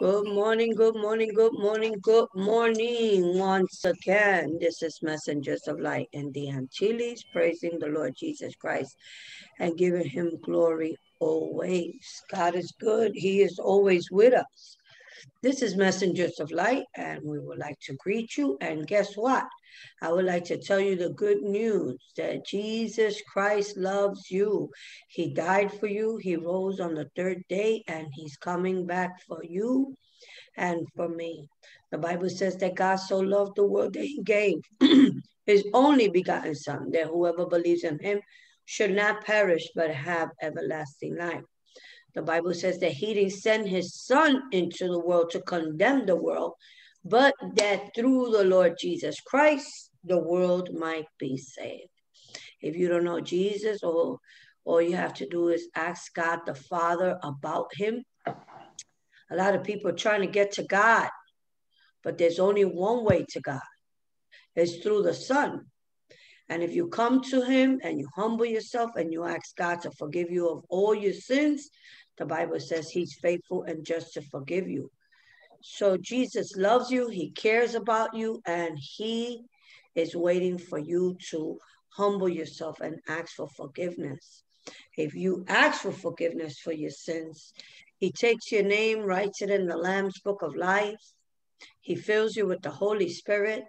Good morning, good morning, good morning, good morning. Once again, this is Messengers of Light and the Antilles, praising the Lord Jesus Christ and giving him glory always. God is good, He is always with us. This is Messengers of Light, and we would like to greet you. And guess what? I would like to tell you the good news that Jesus Christ loves you. He died for you, He rose on the third day, and He's coming back for you and for me. The Bible says that God so loved the world that He gave His only begotten Son, that whoever believes in Him should not perish but have everlasting life. The Bible says that he didn't send his son into the world to condemn the world, but that through the Lord Jesus Christ, the world might be saved. If you don't know Jesus, all, all you have to do is ask God the Father about him. A lot of people are trying to get to God, but there's only one way to God. It's through the Son. And if you come to him and you humble yourself and you ask God to forgive you of all your sins, the Bible says he's faithful and just to forgive you. So Jesus loves you, he cares about you, and he is waiting for you to humble yourself and ask for forgiveness. If you ask for forgiveness for your sins, he takes your name, writes it in the Lamb's book of life. He fills you with the Holy Spirit.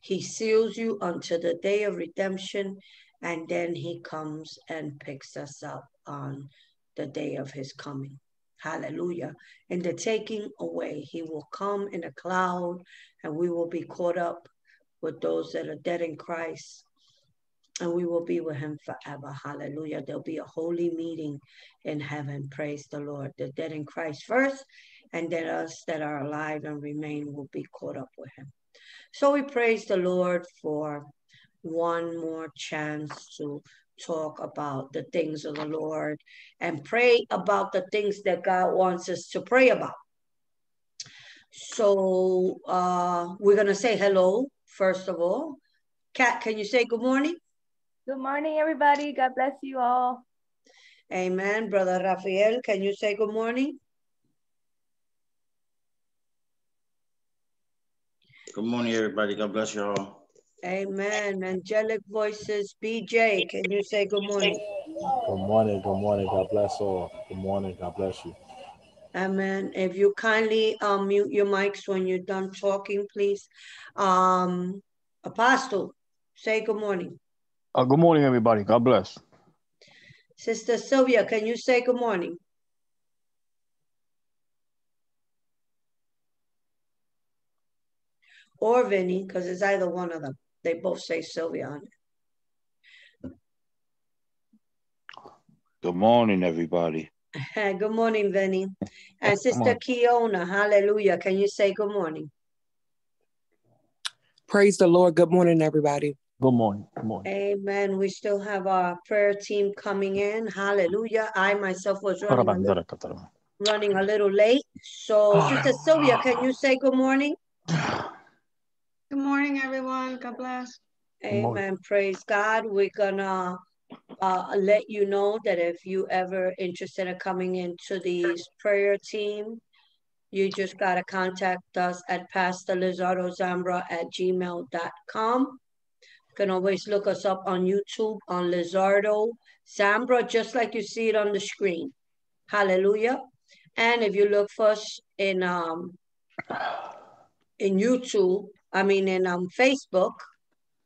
He seals you until the day of redemption, and then he comes and picks us up on the day of his coming. Hallelujah. In the taking away, he will come in a cloud, and we will be caught up with those that are dead in Christ, and we will be with him forever. Hallelujah. There'll be a holy meeting in heaven. Praise the Lord. The dead in Christ first, and then us that are alive and remain will be caught up with him. So we praise the Lord for one more chance to talk about the things of the Lord and pray about the things that God wants us to pray about. So uh, we're going to say hello, first of all. Kat, can you say good morning? Good morning, everybody. God bless you all. Amen. Brother Rafael, can you say good morning? Good morning, everybody. God bless you all. Amen. Angelic voices. BJ, can you say good morning? Good morning. Good morning. God bless all. Good morning. God bless you. Amen. If you kindly um, mute your mics when you're done talking, please. Um, Apostle, say good morning. Uh, good morning, everybody. God bless. Sister Sylvia, can you say good morning? Or Vinny, because it's either one of them. They both say Sylvia on it. Good morning, everybody. good morning, Vinny. And Sister Kiona, hallelujah. Can you say good morning? Praise the Lord. Good morning, everybody. Good morning. Good morning. Amen. We still have our prayer team coming in. Hallelujah. I myself was running a little, running a little late. So, ah. Sister Sylvia, can you say good morning? Good morning, everyone. God bless. Amen. Praise God. We're gonna uh, let you know that if you ever interested in coming into these prayer team, you just gotta contact us at Pastor Lizardo Zambra at gmail.com. You can always look us up on YouTube on Lizardo Zambra, just like you see it on the screen. Hallelujah. And if you look for us in um in YouTube, I mean in um Facebook,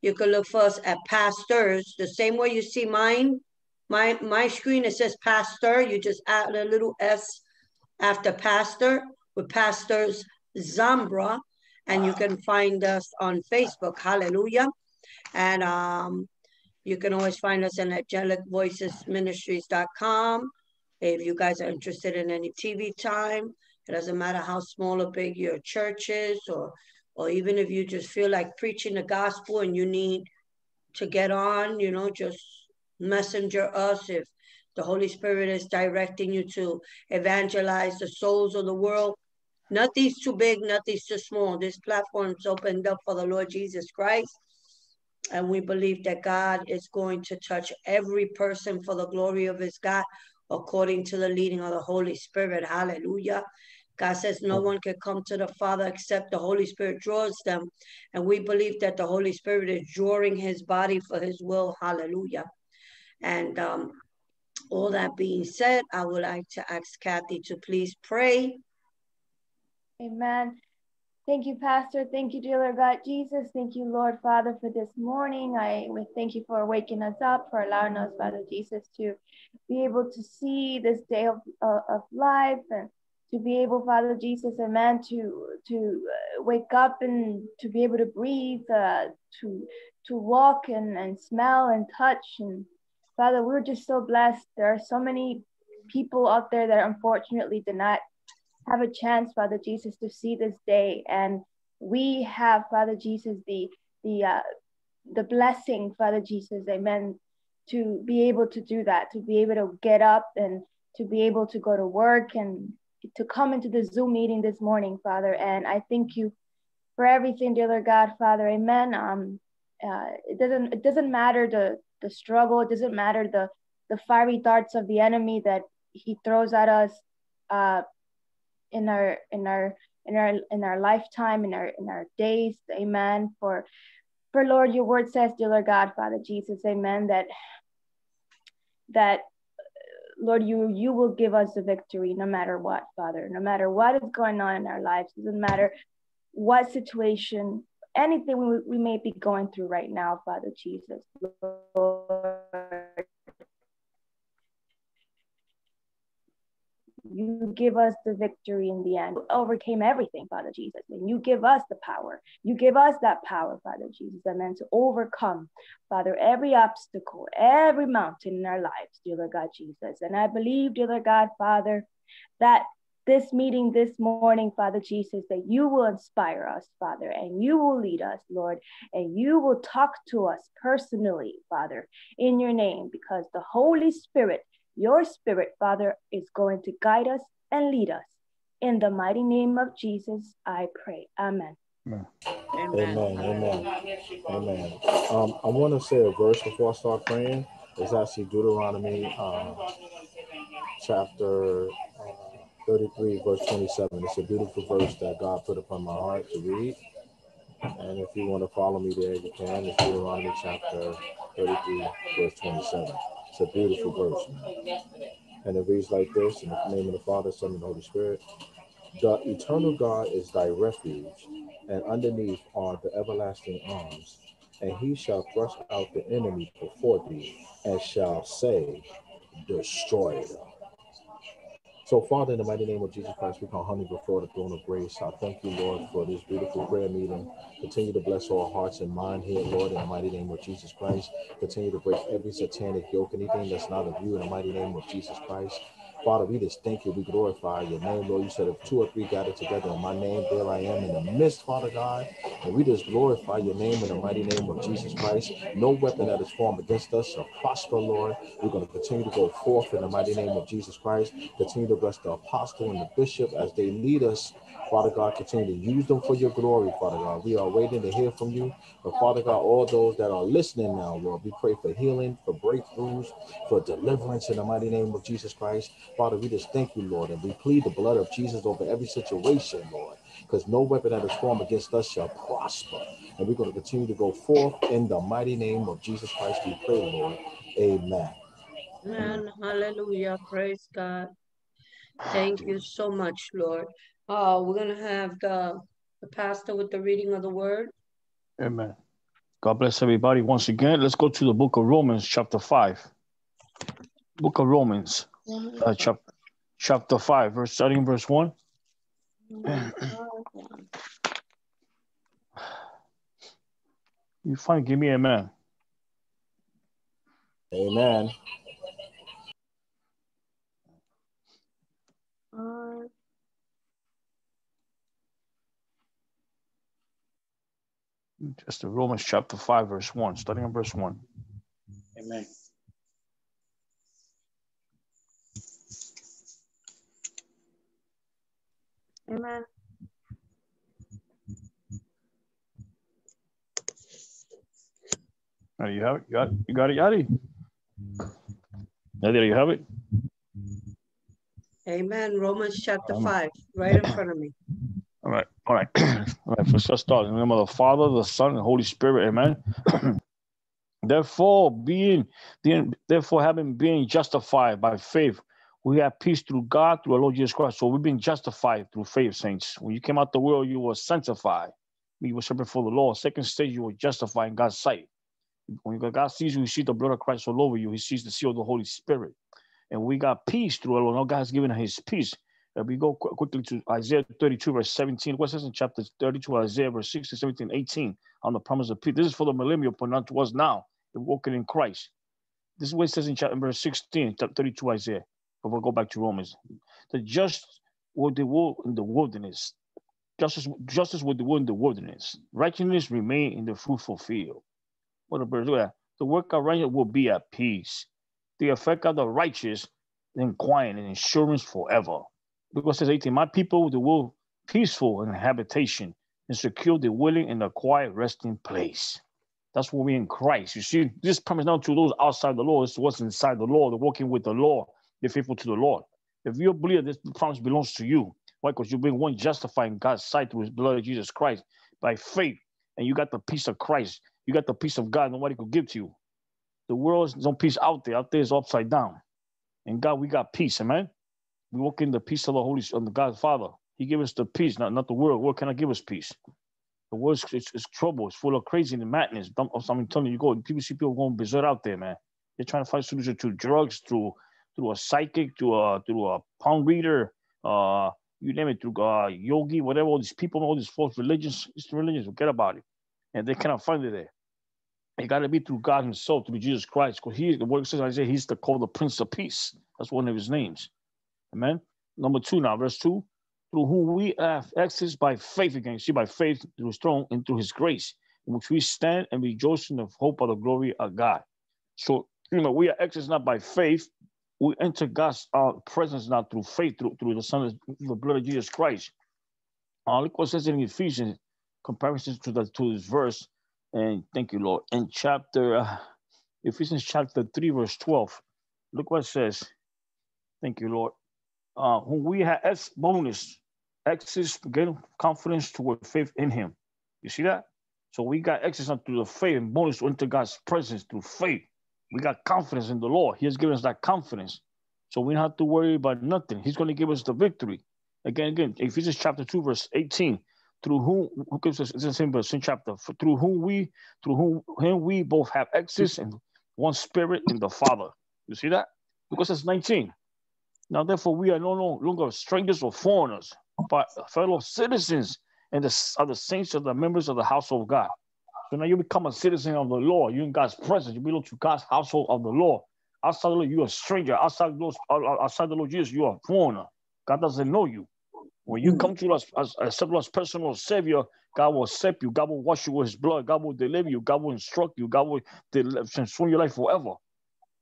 you can look for us at pastors, the same way you see mine. My my screen, it says pastor. You just add a little S after pastor with pastors Zambra, and you can find us on Facebook. Hallelujah. And um, you can always find us on angelicvoicesministries.com. If you guys are interested in any TV time, it doesn't matter how small or big your church is, or or even if you just feel like preaching the gospel and you need to get on, you know, just messenger us if the Holy Spirit is directing you to evangelize the souls of the world. Nothing's too big, nothing's too small. This platform's opened up for the Lord Jesus Christ. And we believe that God is going to touch every person for the glory of his God according to the leading of the Holy Spirit. Hallelujah. God says no one can come to the Father except the Holy Spirit draws them. And we believe that the Holy Spirit is drawing his body for his will. Hallelujah. And um, all that being said, I would like to ask Kathy to please pray. Amen. Thank you, Pastor. Thank you, dear Lord God Jesus. Thank you, Lord Father, for this morning. I we thank you for waking us up, for allowing us, Father Jesus, to be able to see this day of, uh, of life and to be able, Father Jesus, amen, to to uh, wake up and to be able to breathe, uh, to to walk and, and smell and touch. And Father, we're just so blessed. There are so many people out there that unfortunately did not have a chance, Father Jesus, to see this day. And we have, Father Jesus, the the uh, the blessing, Father Jesus, Amen, to be able to do that, to be able to get up and to be able to go to work and to come into the Zoom meeting this morning, Father. And I thank you for everything, dear Lord God, Father, Amen. Um, uh, it doesn't it doesn't matter the the struggle, it doesn't matter the the fiery darts of the enemy that he throws at us. Uh, in our in our in our in our lifetime in our in our days amen for for lord your word says dear lord god father jesus amen that that lord you you will give us the victory no matter what father. No matter what is going on in our lives doesn't matter what situation anything we, we may be going through right now father jesus. Lord You give us the victory in the end. Overcame everything, Father Jesus. And you give us the power. You give us that power, Father Jesus, and then to overcome, Father, every obstacle, every mountain in our lives, dear Lord God Jesus. And I believe, dear Lord God, Father, that this meeting this morning, Father Jesus, that you will inspire us, Father, and you will lead us, Lord, and you will talk to us personally, Father, in your name, because the Holy Spirit your spirit, Father, is going to guide us and lead us. In the mighty name of Jesus, I pray. Amen. Amen. Amen. Amen. Amen. Um, I want to say a verse before I start praying. It's actually Deuteronomy uh, chapter uh, 33, verse 27. It's a beautiful verse that God put upon my heart to read. And if you want to follow me there, you can. It's Deuteronomy chapter 33, verse 27. It's a beautiful verse. And it reads like this in the name of the Father, Son, and Holy Spirit. The eternal God is thy refuge, and underneath are the everlasting arms. And he shall thrust out the enemy before thee, and shall say, Destroy them. So, Father, in the mighty name of Jesus Christ, we come humbly before the throne of grace. I thank you, Lord, for this beautiful prayer meeting. Continue to bless our hearts and mind here, Lord, in the mighty name of Jesus Christ. Continue to break every satanic yoke, anything that's not of you, in the mighty name of Jesus Christ. Father, we just thank you. We glorify your name, Lord. You said if two or three gathered together in my name, there I am in the midst, Father God. And we just glorify your name in the mighty name of Jesus Christ. No weapon that is formed against us shall prosper, Lord. We're going to continue to go forth in the mighty name of Jesus Christ. Continue to bless the apostle and the bishop as they lead us Father God, continue to use them for your glory, Father God. We are waiting to hear from you. But Father God, all those that are listening now, Lord, we pray for healing, for breakthroughs, for deliverance in the mighty name of Jesus Christ. Father, we just thank you, Lord, and we plead the blood of Jesus over every situation, Lord, because no weapon that is formed against us shall prosper. And we're going to continue to go forth in the mighty name of Jesus Christ. We pray, Lord. Amen. Amen. Hallelujah. Praise God. Thank you so much, Lord. Uh, we're going to have the, the pastor with the reading of the word. Amen. God bless everybody once again. Let's go to the book of Romans, chapter 5. Book of Romans, uh, chapter, chapter 5, verse starting verse 1. you find, give me a man. Amen. Uh, Just the Romans chapter 5, verse 1, starting on verse 1. Amen. Amen. There you have it. You got, it. you got it, Yadi? Yeah, there you have it. Amen. Romans chapter Amen. 5, right in front of me. All right, all right, all right. First, let's start. In the name of the Father, the Son, and Holy Spirit. Amen. therefore, being, being, therefore, having been justified by faith, we have peace through God, through our Lord Jesus Christ. So we've been justified through faith, saints. When you came out the world, you were sanctified. You were separate for the law. Second stage, you were justified in God's sight. When God sees you, He sees the blood of Christ all over you. He sees the seal of the Holy Spirit. And we got peace through our Lord. Now God has given us His peace. We go qu- quickly to Isaiah 32, verse 17. What says in chapter 32, Isaiah, verse 16, 17, 18, on the promise of peace. This is for the millennial, but not to us now. We're walking in Christ. This is what it says in chapter verse 16, chapter 32, Isaiah. But we'll go back to Romans. The just will the will in the wilderness. Justice, justice will the will in the wilderness. Righteousness remain in the fruitful field. What a bird. Look at that. The work of righteousness will be at peace. The effect of the righteous, in quiet and insurance forever. Because it says 18, my people the will peaceful in habitation and secure the willing in a quiet resting place. That's what we in Christ. You see, this promise not to those outside the law, it's what's inside the law, the walking with the law, faithful to the Lord. If you believe this promise belongs to you, why? Because you've been one justified in God's sight through his blood of Jesus Christ by faith, and you got the peace of Christ. You got the peace of God nobody could give to you. The world's no peace out there. Out there is upside down. And God, we got peace, amen. We walk in the peace of the Holy of the God Father. He gave us the peace, not, not the world. What can I give us peace? The world's it's, it's trouble. It's full of crazy and madness. Don't- I'm telling you, you go. People see people going berserk out there, man. They're trying to find solutions to drugs, through through a psychic, to a through a palm reader, uh, you name it, through uh, yogi, whatever. All these people, all these false religions, it's religions. Forget about it, and they cannot find it there. It got to be through God Himself, through Jesus Christ, because He, the word says, Isaiah, He's the called the Prince of Peace. That's one of His names. Amen. Number two now, verse two, through whom we have access by faith again. See, by faith through His throne and through His grace, in which we stand and rejoice in the hope of the glory of God. So, you know, we are access not by faith. We enter God's uh, presence now through faith, through, through the Son, of, the blood of Jesus Christ. Uh, look what says in Ephesians, comparisons to the to this verse. And thank you, Lord. In chapter uh, Ephesians chapter 3, verse 12. Look what it says. Thank you, Lord. Uh, whom we have as bonus, access, gain confidence toward faith in him. You see that? So we got access through the faith and bonus to enter God's presence through faith. We got confidence in the Lord. He has given us that confidence. So we don't have to worry about nothing. He's going to give us the victory. Again, again, Ephesians chapter 2, verse 18 through whom who gives us it's the same verse, same chapter through whom we through whom him we both have access and one spirit in the Father. You see that? Because it's 19. Now therefore we are no longer strangers or foreigners, but fellow citizens and the are the saints of the members of the household of God. So now you become a citizen of the law. You're in God's presence. You belong to God's household of the law. Outside the Lord, you're a stranger. Outside those uh, outside the Lord Jesus, you're a foreigner. God doesn't know you. When you come to us as accept us personal savior, God will accept you. God will wash you with his blood. God will deliver you. God will instruct you. God will deliver, transform your life forever.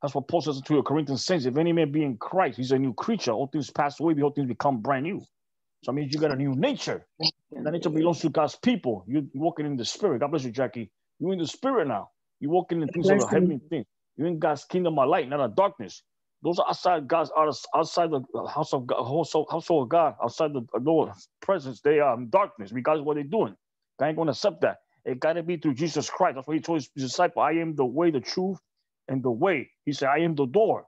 That's what Paul says to the Corinthians saints. If any man be in Christ, he's a new creature. All things pass away, all things become brand new. So that means you got a new nature. And that nature belongs to God's people. You're walking in the spirit. God bless you, Jackie. You're in the spirit now. You're walking in things of the heavenly things. You're in God's kingdom of light, not of darkness. Those are outside God's outside the house of God, household, household of God, outside the Lord's presence. They are in darkness, regardless of what they're doing. God ain't going to accept that. It got to be through Jesus Christ. That's what he told his disciple. I am the way, the truth, and the way. He said, I am the door.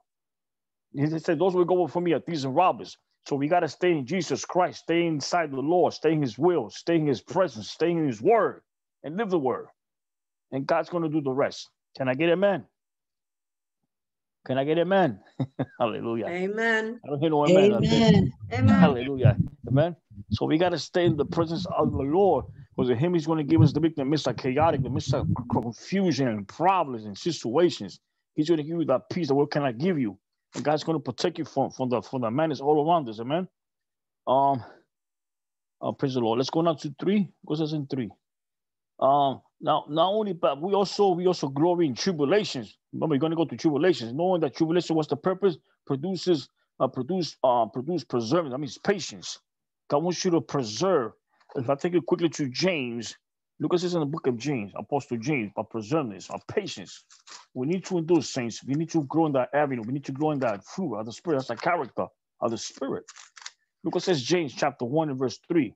He said, those will go for me are thieves and robbers. So we got to stay in Jesus Christ, stay inside the Lord, stay in his will, stay in his presence, stay in his word, and live the word. And God's going to do the rest. Can I get amen? Can I get amen? Hallelujah. Amen. I don't hear no amen. Amen. Amen. Hallelujah. Amen. So we got to stay in the presence of the Lord because of Him, He's going to give us the victory amidst of chaotic, amidst of confusion and problems and situations. He's going to give you that peace. That what can I give you? God's going to protect you from, from the from the madness all around us. Amen. Um, uh, praise the Lord. Let's go now to three. What says in three? Um, now not only but we also we also glory in tribulations. Remember, you're going to go through tribulations, knowing that tribulation was the purpose produces uh produce uh produce preserving. That means patience. God wants you to preserve. If I take it quickly to James, at this in the book of James, Apostle James, about preservedness, our patience. We need to endure, saints. We need to grow in that avenue. We need to grow in that fruit of the spirit. That's the character. of the Spirit. What says James chapter 1 and verse 3.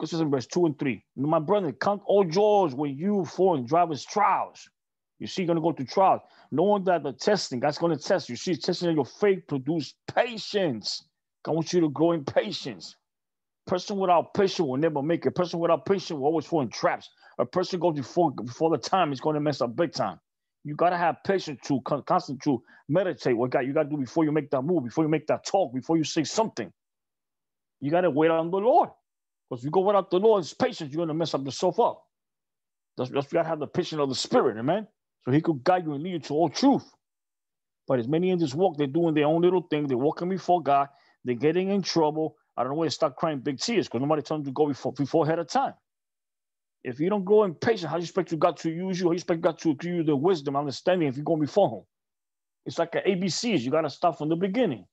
Look says in verse 2 and 3. My brother, count all joys when you fall in driver's trials. You see, you're going to go through trials. Knowing that the testing, God's going to test you. See, testing of your faith produce patience. I want you to grow in patience. Person without patience will never make it. Person without patience will always fall in traps. A person goes before before the time is going to mess up big time. You gotta have patience to constant to meditate what God you gotta do before you make that move, before you make that talk, before you say something. You gotta wait on the Lord. Because if you go without the Lord's patience, you're gonna mess up yourself up. That's, that's you gotta have the patience of the Spirit, amen. So He could guide you and lead you to all truth. But as many in this walk, they're doing their own little thing. They're walking before God. They're getting in trouble. I don't know where to start crying big tears because nobody told them to go before, before ahead of time. If you don't grow in patience, how do you expect God to use you? How do you expect God to give you the wisdom, understanding if you're going before Him? It's like an ABCs. You got to start from the beginning.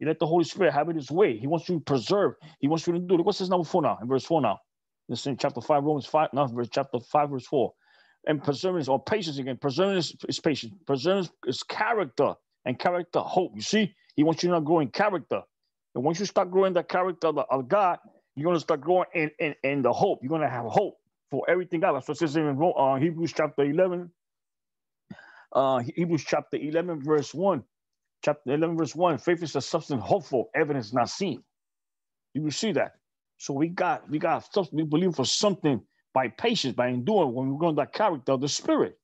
You let the Holy Spirit have it His way. He wants you to preserve. He wants you to do it. What's this number four now? In verse four now. This in chapter five, Romans five, now verse chapter five, verse four. And perseverance or patience again. Perseverance is patience. Perseverance is character and character hope. You see, He wants you to grow in character. And once you start growing the character of, of God, you're going to start growing in, in, in the hope. You're going to have hope for everything else. What it says in uh, Hebrews chapter 11. Uh, Hebrews chapter 11, verse 1. Chapter 11, verse 1. Faith is a substance hopeful, evidence not seen. You will see that. So we got we got we believe for something by patience, by enduring when we grow in that character of the spirit.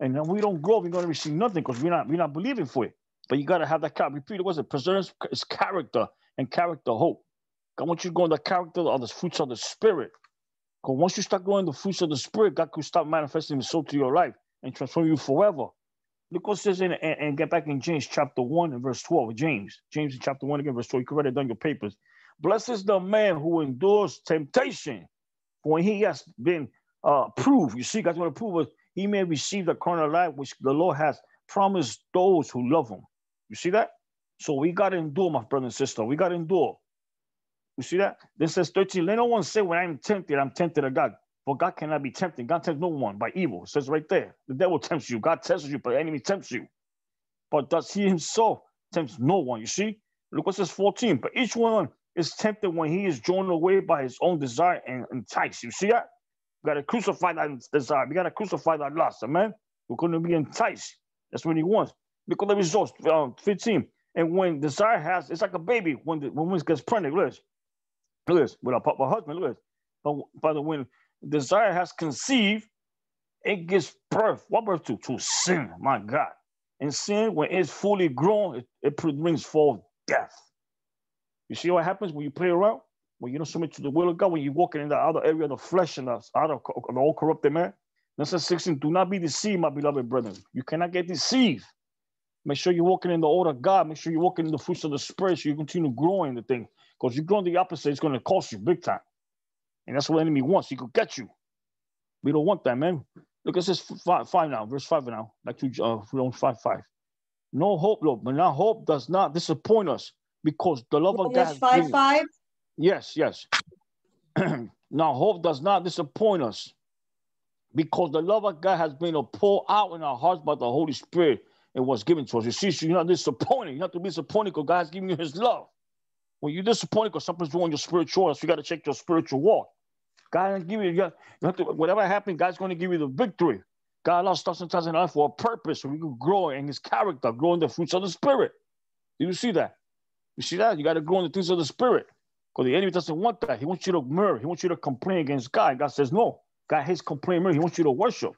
And then we don't grow, we're going to receive nothing because we're not we're not believing for it. But you got to have that character. Repeat it, was it? Preserves its character and character hope. I want you to go in the character of the fruits of the spirit. Because once you start growing the fruits of the spirit, God could start manifesting himself to your life and transform you forever. Look what says in and, and, get back in James chapter 1 and verse 12. James, James in chapter 1 again, verse 12. You can write it down your papers. Blessed is the man who endures temptation. For when he has been uh, proved, you see, God's going to prove us, he may receive the crown of life which the Lord has promised those who love him. You see that? So we got to endure, my brother and sister. We got to endure. You see that? This says 13. Let no one say when I'm tempted, I'm tempted of God. For God cannot be tempted. God tempts no one by evil. It says right there. The devil tempts you. God tests you, but the enemy tempts you. But does he himself tempts no one? You see? Look what says 14. But each one is tempted when he is drawn away by his own desire and enticed. You see that? We got to crucify that desire. We got to crucify that lust. Amen? We're going to be enticed. That's what he wants. At the results. Um, 15. And when desire has, it's like a baby when the woman gets pregnant. Look, look at this. With a, a husband, look at this. But, but when desire has conceived, it gives birth. What birth to? To sin, my God. And sin, when it's fully grown, it, it brings forth death. You see what happens when you play around? When you don't submit to the will of God, when you're walking in the other area of the flesh and the, of the all corrupted man. That's 16. Do not be deceived, my beloved brethren. You cannot get deceived. Make sure you're walking in the order of God. Make sure you're walking in the fruits of the Spirit so you continue growing the thing. Because you grow in the opposite, it's going to cost you big time. And that's what the enemy wants. He could get you. We don't want that, man. Look at this five, five now, verse five now. Back to uh, Romans five five. No hope, Lord, but now hope does not disappoint us because the love of God. Five five. Yes, yes. now hope does not disappoint us because the love of God has been poured out in our hearts by the Holy Spirit and was given to us. You see, you're not disappointed. You have to be disappointed because God's giving you His love. When you're disappointed because something's wrong your spiritual life, you got to check your spiritual walk. God give you, you have to, whatever happens, God's going to give you the victory. God allows stuff sometimes in life for a purpose, so we can grow in His character, grow in the fruits of the Spirit. Do you see that? You see that? You got to grow in the things of the Spirit. Because the enemy doesn't want that. He wants you to murmur. He wants you to complain against God. God says, no. God hates complaining. He wants you to worship.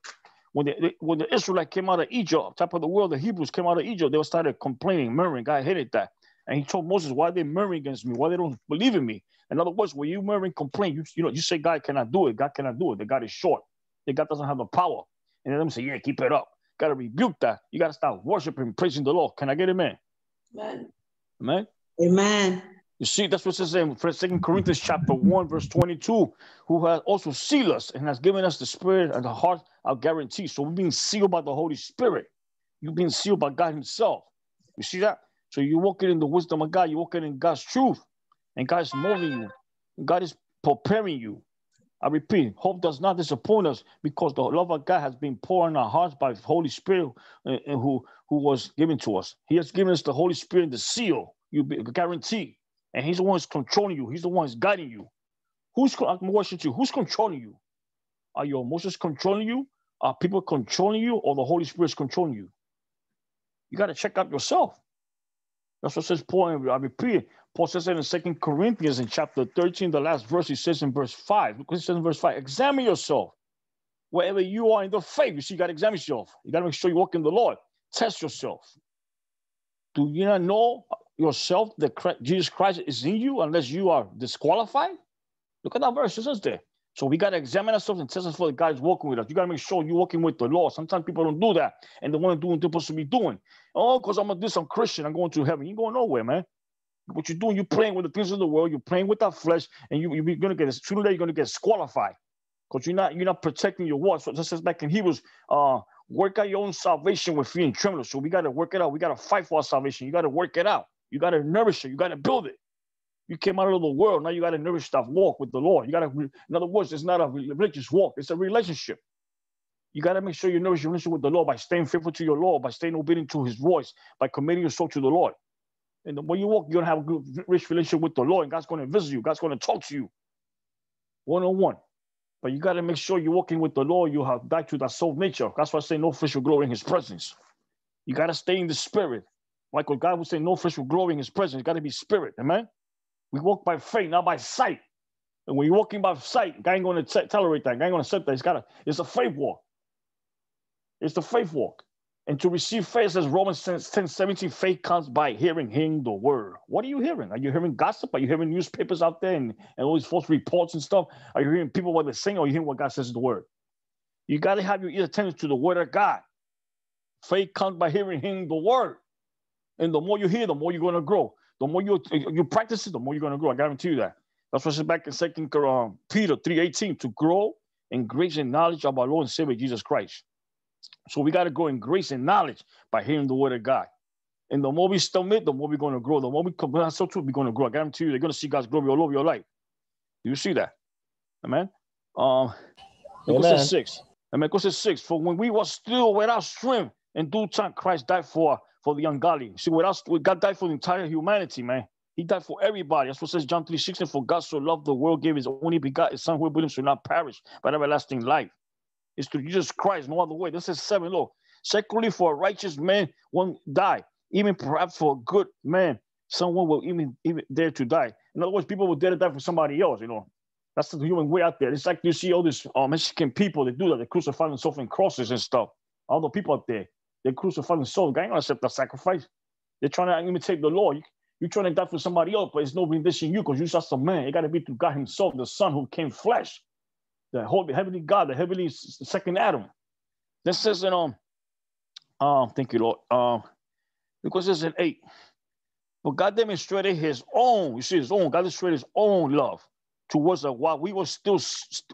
When the, when the Israelite came out of Egypt, top of the world, the Hebrews came out of Egypt, they started complaining, murmuring. God hated that. And he told Moses, why are they murmuring against me? Why they don't believe in me? In other words, when you murmur and complain, you, you know, you say God cannot do it. God cannot do it. The God is short. The God doesn't have the power. And then them say, yeah, keep it up. Got to rebuke that. You got to start worshiping, praising the Lord. Can I get amen? Amen. Amen. Amen. You see, that's what it says in Second Corinthians chapter 1, verse 22, who has also sealed us and has given us the spirit and the heart of guarantee. So we're being sealed by the Holy Spirit. You've been sealed by God Himself. You see that? So you're walking in the wisdom of God, you're walking in God's truth, and God is molding you. God is preparing you. I repeat, hope does not disappoint us because the love of God has been poured in our hearts by the Holy Spirit uh, who, who was given to us. He has given us the Holy Spirit, the seal. you be guaranteed. And he's the one who's controlling you. He's the one who's guiding you. Who's I'm question you? Who's controlling you? Are your emotions controlling you? Are people controlling you, or the Holy Spirit's controlling you? You got to check out yourself. That's what says Paul. I repeat, Paul says in Second Corinthians in chapter 13, the last verse. He says in verse 5. Look what he says in verse 5. Examine yourself. Wherever you are in the faith, you see, you got to examine yourself. You got to make sure you walk in the Lord. Test yourself. Do you not know yourself that Jesus Christ is in you unless you are disqualified? Look at that verse. Says there. So we got to examine ourselves and test us for the guys walking with us. You got to make sure you're walking with the Lord. Sometimes people don't do that and they want to do what they're supposed to be doing. Oh, because I'm to do some Christian, I'm going to heaven. You going nowhere, man. What you're doing, you're playing with the things of the world, you're playing with that flesh, and you, you're going to get, sooner you're going to get disqualified because you're not, you're not protecting your walk. So it says back in Hebrews, uh, work out your own salvation with fear and trembling. So we got to work it out. We got to fight for our salvation. You got to work it out. You got to nourish it. You got to build it. You came out of the world. Now you got to nourish that walk with the Lord. You got to, in other words, it's not a religious walk, it's a relationship. You got to make sure you nourish your relationship with the Lord by staying faithful to your Lord, by staying obedient to his voice, by committing your soul to the Lord. And more you walk, you're going to have a good, rich relationship with the Lord, and God's going to visit you. God's going to talk to you one on one. But you got to make sure you're walking with the Lord. You have died to that soul nature. That's why I say no flesh will glory in his presence. You got to stay in the spirit. Like what God would say, no flesh will glory in his presence. You got to be spirit. Amen. We walk by faith, not by sight. And when you're walking by sight, God ain't going to tolerate that. God ain't going to accept that. It's got it's a faith walk. It's the faith walk. And to receive faith, says Romans 10, 17, faith comes by hearing, hearing the word. What are you hearing? Are you hearing gossip? Are you hearing newspapers out there and, and all these false reports and stuff? Are you hearing people what they're saying or are you hearing what God says in the word? You got to have your ear attentive to the word of God. Faith comes by hearing, hearing the word. And the more you hear, the more you're going to grow. The more you you practice it, the more you're going to grow. I guarantee you that. That's what says back in Second um, Peter three eighteen to grow in grace and knowledge of our Lord and Savior Jesus Christ. So we got to grow in grace and knowledge by hearing the word of God. And the more we submit, the more we're going to grow. The more we come so too, we're going to grow. I guarantee you, they're going to see God's glory all over your life. Do you see that? Amen. Um, Amen. six. Amen. Because six. For when we were still without strength, in due time, Christ died for for the ungodly. See, what else? God died for the entire humanity, man. He died for everybody. That's what says John 3 16. For God so loved the world, gave his only begotten Son, who believes should not perish, but everlasting life. It's through Jesus Christ, no other way. This is seven law. Secondly, for a righteous man, one die. Even perhaps for a good man, someone will even even dare to die. In other words, people will dare to die for somebody else, you know. That's the human way out there. It's like you see all these uh, Mexican people that do that. They crucify themselves in crosses and stuff. All the people out there. They crucify themselves. They ain't accept the sacrifice. They're trying to imitate the law. You, you're trying to die for somebody else, but it's no rendition you because you're just a man. It got to be through God Himself, the Son who came flesh, the holy heavenly God, the heavenly second Adam. This says in um, um, thank you, Lord. Um, because it's in eight. But God demonstrated His own. You see, His own. God demonstrated His own love towards us while we were still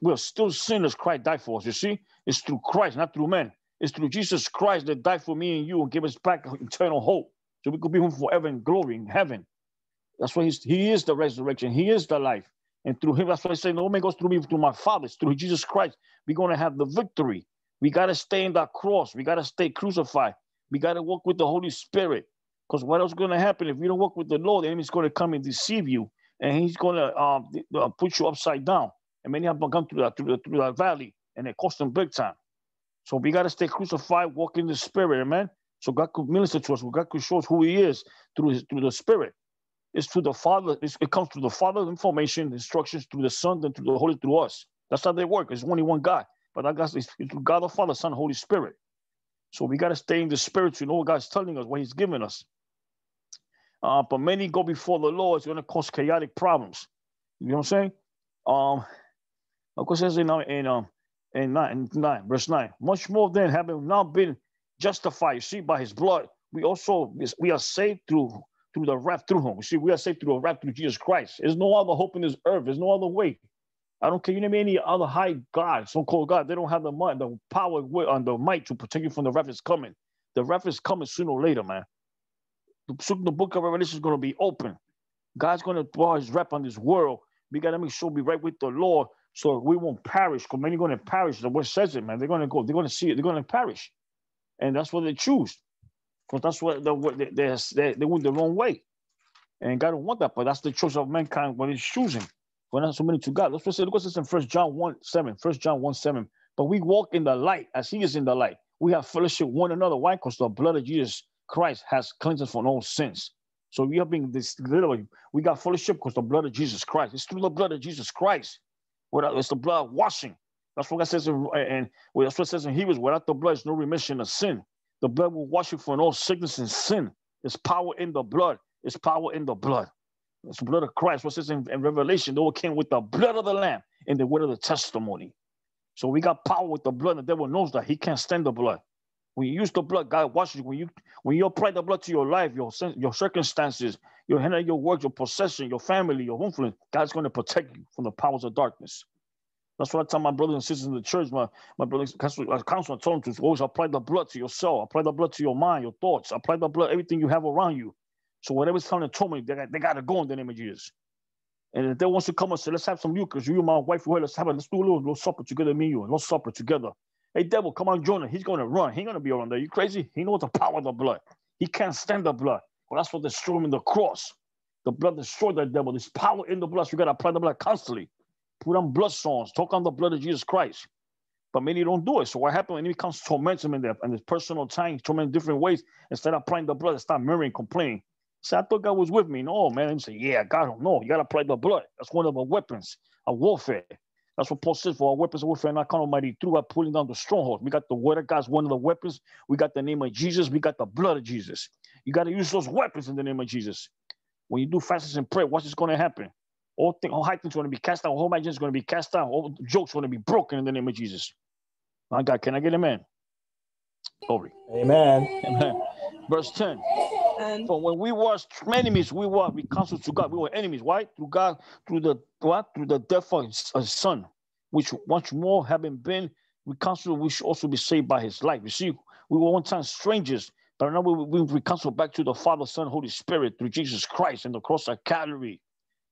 we were still sinners. Christ died for us. You see, it's through Christ, not through men. It's through Jesus Christ that died for me and you and gave us back eternal hope. So we could be him forever in glory in heaven. That's why he is the resurrection. He is the life. And through him, that's why I say, no man goes through me, through my Father. It's through Jesus Christ. We're going to have the victory. We got to stay in that cross. We got to stay crucified. We got to walk with the Holy Spirit. Because what else is going to happen if you don't walk with the Lord? The enemy's going to come and deceive you. And he's going to um, uh, put you upside down. And many have come through that, through, the, through that valley. And it cost them big time. So we got to stay crucified, walk in the spirit, amen. So God could minister to us. God could show us who He is through His through the Spirit. It's through the Father. it comes through the Father information, instructions through the Son, then through the Holy through us. That's how they work. It's only one God, but that God's through God the Father, Son, Holy Spirit. So we got to stay in the Spirit to know what God's telling us, what He's giving us. Uh, but many go before the Lord. It's going to cause chaotic problems. You know what I'm saying? Um, of course, as in, in um, and 9, 9, verse 9. Much more than having now been justified, see, by his blood, we also we are saved through through the wrath through him. See, we are saved through the wrath through Jesus Christ. There's no other hope in this earth. There's no other way. I don't care. You name any other high God, so-called God. They don't have the mind, the power, and the might to protect you from the wrath that's coming. The wrath is coming sooner or later, man. The, the book of Revelation is going to be open. God's going to pour his wrath on this world. We got to make sure we right with the Lord so we won't perish, because many are going to perish. The word says it, man. They're going to go, they're going to see it, they're going to perish. And that's what they choose. Because that's what the, they, they, they went the wrong way. And God don't want that, but that's the choice of mankind when it's choosing. We're not submitting to God. Let's say, look at says in First John 1 7. 1 John 1 7. But we walk in the light as he is in the light. We have fellowship one another. Why? Because the blood of Jesus Christ has cleansed us from all sins. So we are being this literally, we got fellowship because the blood of Jesus Christ. It's through the blood of Jesus Christ. Without it's the blood washing. That's what God says, in, and that's what says in Hebrews. Without the blood, there's no remission of sin. The blood will wash you from all sickness and sin. It's power in the blood. It's power in the blood. It's the blood of Christ. What says in, in Revelation, they came with the blood of the Lamb and the word of the testimony. So we got power with the blood. The devil knows that he can't stand the blood. When you use the blood, God washes you. When you when you apply the blood to your life, your your circumstances, your handle, your work, your possession, your family, your influence, God's going to protect you from the powers of darkness. That's what I tell my brothers and sisters in the church. My my brothers, counselor, I told them to always apply the blood to yourself, apply the blood to your mind, your thoughts, apply the blood, everything you have around you. So whatever's coming to me, they got, they got to go in the name of Jesus. And if they wants to come and say, let's have some eucharist, you and my wife, let's have a, let's do a little, little supper together, me and you, a little supper together. Hey, devil, come on, him. He's going to run. He ain't going to be around there. You crazy? He knows the power of the blood. He can't stand the blood. Well, that's what destroyed him in the cross. The blood destroyed that devil. There's power in the blood. So you got to apply the blood constantly. Put on blood songs. Talk on the blood of Jesus Christ. But many don't do it. So what happens when he comes to torment him in there and his personal time, torment different ways, instead of applying the blood, they start murmuring, complaining. Say, I thought God was with me. No, man. And say, yeah, God don't know. You got to apply the blood. That's one of the weapons of warfare. That's what Paul says for our weapons of warfare, not kind almighty through our pulling down the strongholds. We got the word of God's one of the weapons. We got the name of Jesus. We got the blood of Jesus. You got to use those weapons in the name of Jesus. When you do fastest and pray, what's going to happen? All, thing, all high things are going to be cast out. All imagination is going to be cast out. All jokes are going to be broken in the name of Jesus. My God, can I get a man? Glory. Amen. Amen. Verse 10. And For when we were enemies, we were reconciled to God. We were enemies. Why? Through God, through the what? Through the death of his, his son, which once more having been reconciled, we should also be saved by his life. You see, we were one time strangers, but now we, we reconciled back to the Father, Son, Holy Spirit through Jesus Christ and the cross of Calvary.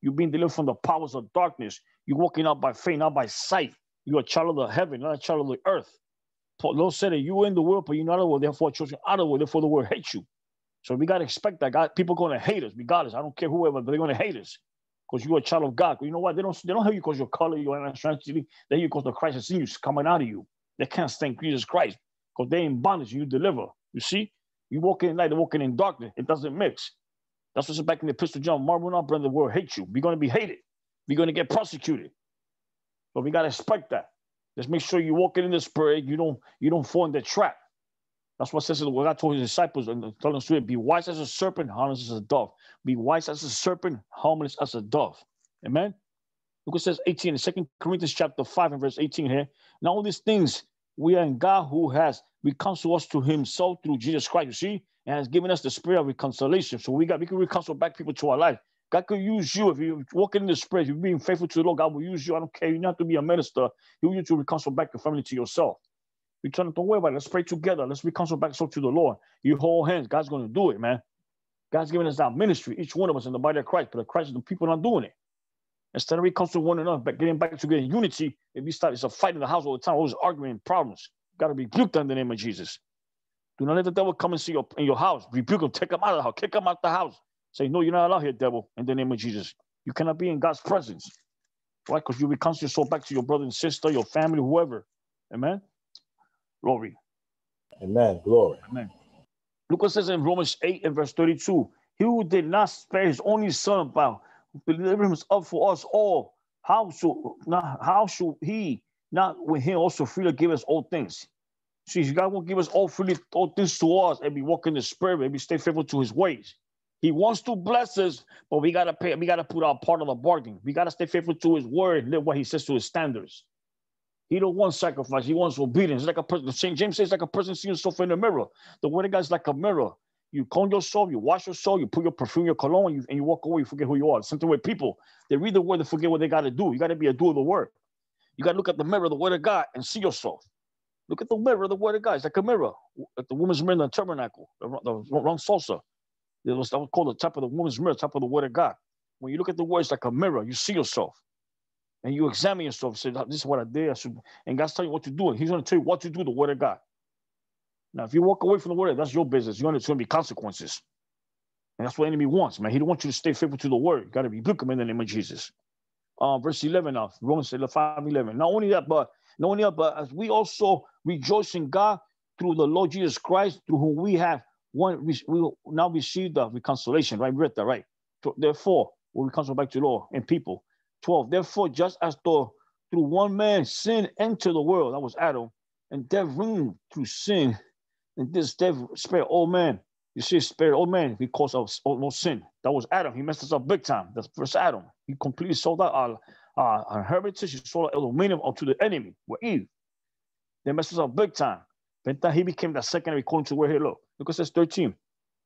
You've been delivered from the powers of darkness. You're walking out by faith, not by sight. You're a child of the heaven, not a child of the earth. Paul Lord said that you are in the world, but you're not of the world, therefore children out of the world, therefore the world hates you. So we got to expect that God, people to hate us, regardless. I don't care whoever, but they're going to hate us because you're a child of God. You know what? They don't they don't hate you because your color, your nationality. They hate you because the Christ is in you, coming out of you. They can't stand Jesus Christ because they in bondage. You deliver. You see, you walking in light, they're walking in darkness. It doesn't mix. That's what's back in the epistle John. Marvel not, brother, the world hates you. We're going to be hated. We're going to get prosecuted. So we got to expect that. Let's make sure you're walking in the spirit. You don't you don't fall in the trap. That's what says what God told his disciples and told them to be wise as a serpent, harmless as a dove. Be wise as a serpent, harmless as a dove. Amen. Look what says 18 in 2 Corinthians chapter 5 and verse 18 here. Now all these things we are in God who has reconciled us to himself through Jesus Christ. You see, and has given us the spirit of reconciliation. So we got we can reconcile back people to our life. God could use you if you're walking in the spirit, you're being faithful to the Lord, God will use you. I don't care. You don't have to be a minister. He'll use you to reconcile back your family to yourself. We turn, don't worry about it. Let's pray together. Let's reconcile back so to the Lord. You hold hands. God's going to do it, man. God's giving us that ministry, each one of us in the body of Christ, but the Christ, the people not doing it. Instead of reconciling one another, but getting back together in unity, if we start, it's a fight in the house all the time, always arguing problems. Got to be rebuked in the name of Jesus. Do not let the devil come and see your in your house. Rebuke him, take him out of the house, kick him out of the house. Say, no, you're not allowed here, devil, in the name of Jesus. You cannot be in God's presence. Right? Because you reconcile yourself back to your brother and sister, your family, whoever. Amen. Glory. Amen. Glory. Amen. Look says in Romans 8 and verse 32. He who did not spare his only son, but delivered him up for us all. How should not how should he not with him also freely give us all things? See, God will give us all freely all things to us and be walking in the spirit and be stay faithful to his ways. He wants to bless us, but we gotta pay, we gotta put our part of the bargain. We gotta stay faithful to his word, live what he says to his standards. He don't want sacrifice. He wants obedience. It's like a person. St. James says, like a person seeing himself in the mirror. The word of God is like a mirror. You comb your yourself, you wash your yourself, you put your perfume, your cologne, you, and you walk away. You forget who you are. Something with people, they read the word, they forget what they got to do. You got to be a doer of the word. You got to look at the mirror, the word of God, and see yourself. Look at the mirror, the word of God. It's like a mirror. Like the woman's mirror in the tabernacle, the, the wrong salsa. It was, that was called the top of the woman's mirror, top of the word of God. When you look at the words like a mirror, you see yourself and you examine yourself say, This is what I did. I should, and God's telling you what to do. And He's going to tell you what to do, the word of God. Now, if you walk away from the word, that's your business. You're going to, be consequences. And that's what enemy wants, man. He don't want you to stay faithful to the word. You got to rebuke him in the name of Jesus. Uh, verse 11 of Romans 5 11. Not only that, but not only that, but as we also rejoice in God through the Lord Jesus Christ, through whom we have one, we, we now receive the reconciliation, right? We read that, right? Therefore, we reconcile back to the Lord and people. 12. Therefore, just as though through one man sin entered the world, that was Adam, and death reigned through sin, and this death spared all men you see, spirit, all man, because of almost sin. That was Adam. He messed us up big time. That's first Adam. He completely sold out our, our, our heritage. He sold out aluminium to the enemy. We're Eve. They messed us up big time. But then he became the secondary according to where he looked. Look at says 13.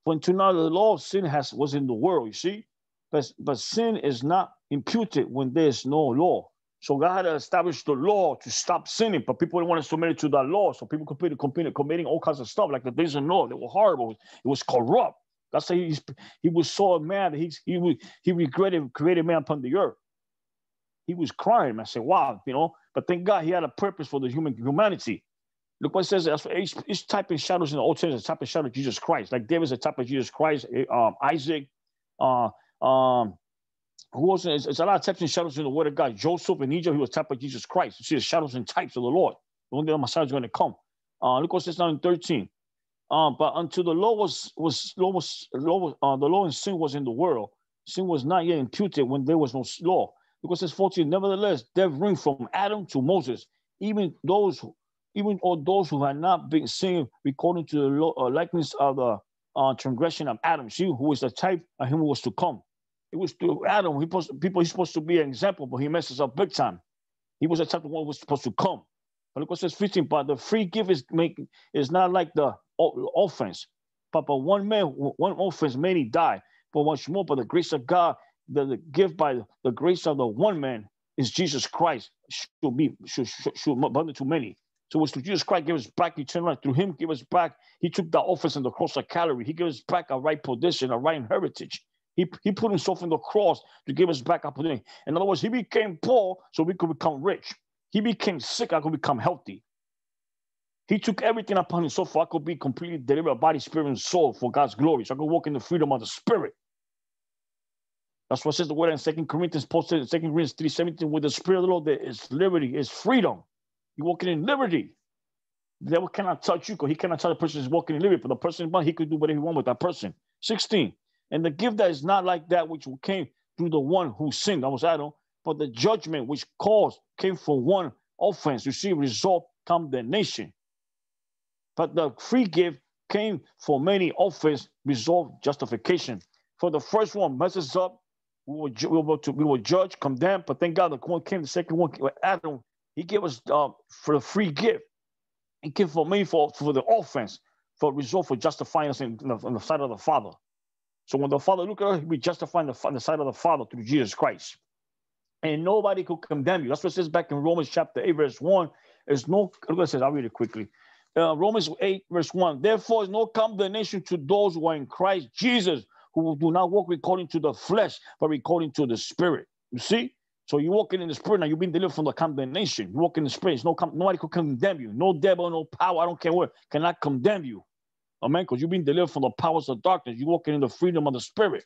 For until now the law of sin has was in the world, you see. But, but sin is not imputed when there's no law. So God established the law to stop sinning, but people didn't want to submit it to that law. So people committed, committed, committing all kinds of stuff like the days of Noah. They were horrible. It was corrupt. That's why he, he was so mad that he, he, he regretted creating man upon the earth. He was crying. I said, wow, you know, but thank God he had a purpose for the human humanity. Look what it says. Each, each type of shadows in the Old Testament is a type of shadow of Jesus Christ. Like David's a type of Jesus Christ. Eh, um, Isaac, uh, um, who was it's, it's a lot of types and shadows in the word of God. Joseph in Egypt, he was type of Jesus Christ. You see the shadows and types of the Lord. The one day the Messiah is going to come. Uh, look what says now in 13. Um, but until the law was was law was law was, uh, the law and sin was in the world, sin was not yet imputed when there was no law. Because says 14, nevertheless, death reigned from Adam to Moses, even those even all those who had not been saved according to the law, uh, likeness of the uh, transgression of Adam. See, who was the type of him who was to come. It was to Adam. He supposed people. He's supposed to be an example, but he messes up big time. He was the type one who was supposed to come. But look what says 15. But the free gift is make is not like the offense. But but one man, one offense, many die. But much more, by the grace of God, the, the gift by the grace of the one man is Jesus Christ should be should should, should abundant to many. So it was to Jesus Christ give us back eternal life. Through him give us back. He took the office and the cross of Calvary. He gave us back a right position, a right heritage. He, he put himself in the cross to give us back opportunity. In other words, he became poor so we could become rich. He became sick, I could become healthy. He took everything upon himself so I could be completely delivered body, spirit, and soul for God's glory. So I could walk in the freedom of the spirit. That's what says the word in Second Corinthians, posted in 2 Corinthians 3 17, with the spirit of the Lord, there is liberty, is freedom. You're walking in liberty. The devil cannot touch you because he cannot touch the person who's walking in liberty. But the person, he could do whatever he wants with that person. 16. And the gift that is not like that which came through the one who sinned, that was Adam, but the judgment which caused came from one offense. You see, result condemnation. But the free gift came for many offense, result justification. For the first one messes up, we will, we will, to, we will judge, condemn, but thank God the one came, the second one, Adam, he gave us uh, for the free gift. He came for many for, for the offense, for result for justifying us in, in, the, in the sight of the Father. So when the Father look at us, we justify the, the side of the Father through Jesus Christ. And nobody could condemn you. That's what it says back in Romans chapter 8, verse 1. There's no, look what it says, I'll read it quickly. Uh, Romans 8, verse 1. Therefore, is no condemnation to those who are in Christ Jesus, who do not walk according to the flesh, but according to the Spirit. You see? So you're walking in the Spirit now, you've been delivered from the condemnation. You walk in the Spirit, no, nobody could condemn you. No devil, no power, I don't care what, cannot condemn you. Amen. Because you've been delivered from the powers of darkness. You're walking in the freedom of the spirit.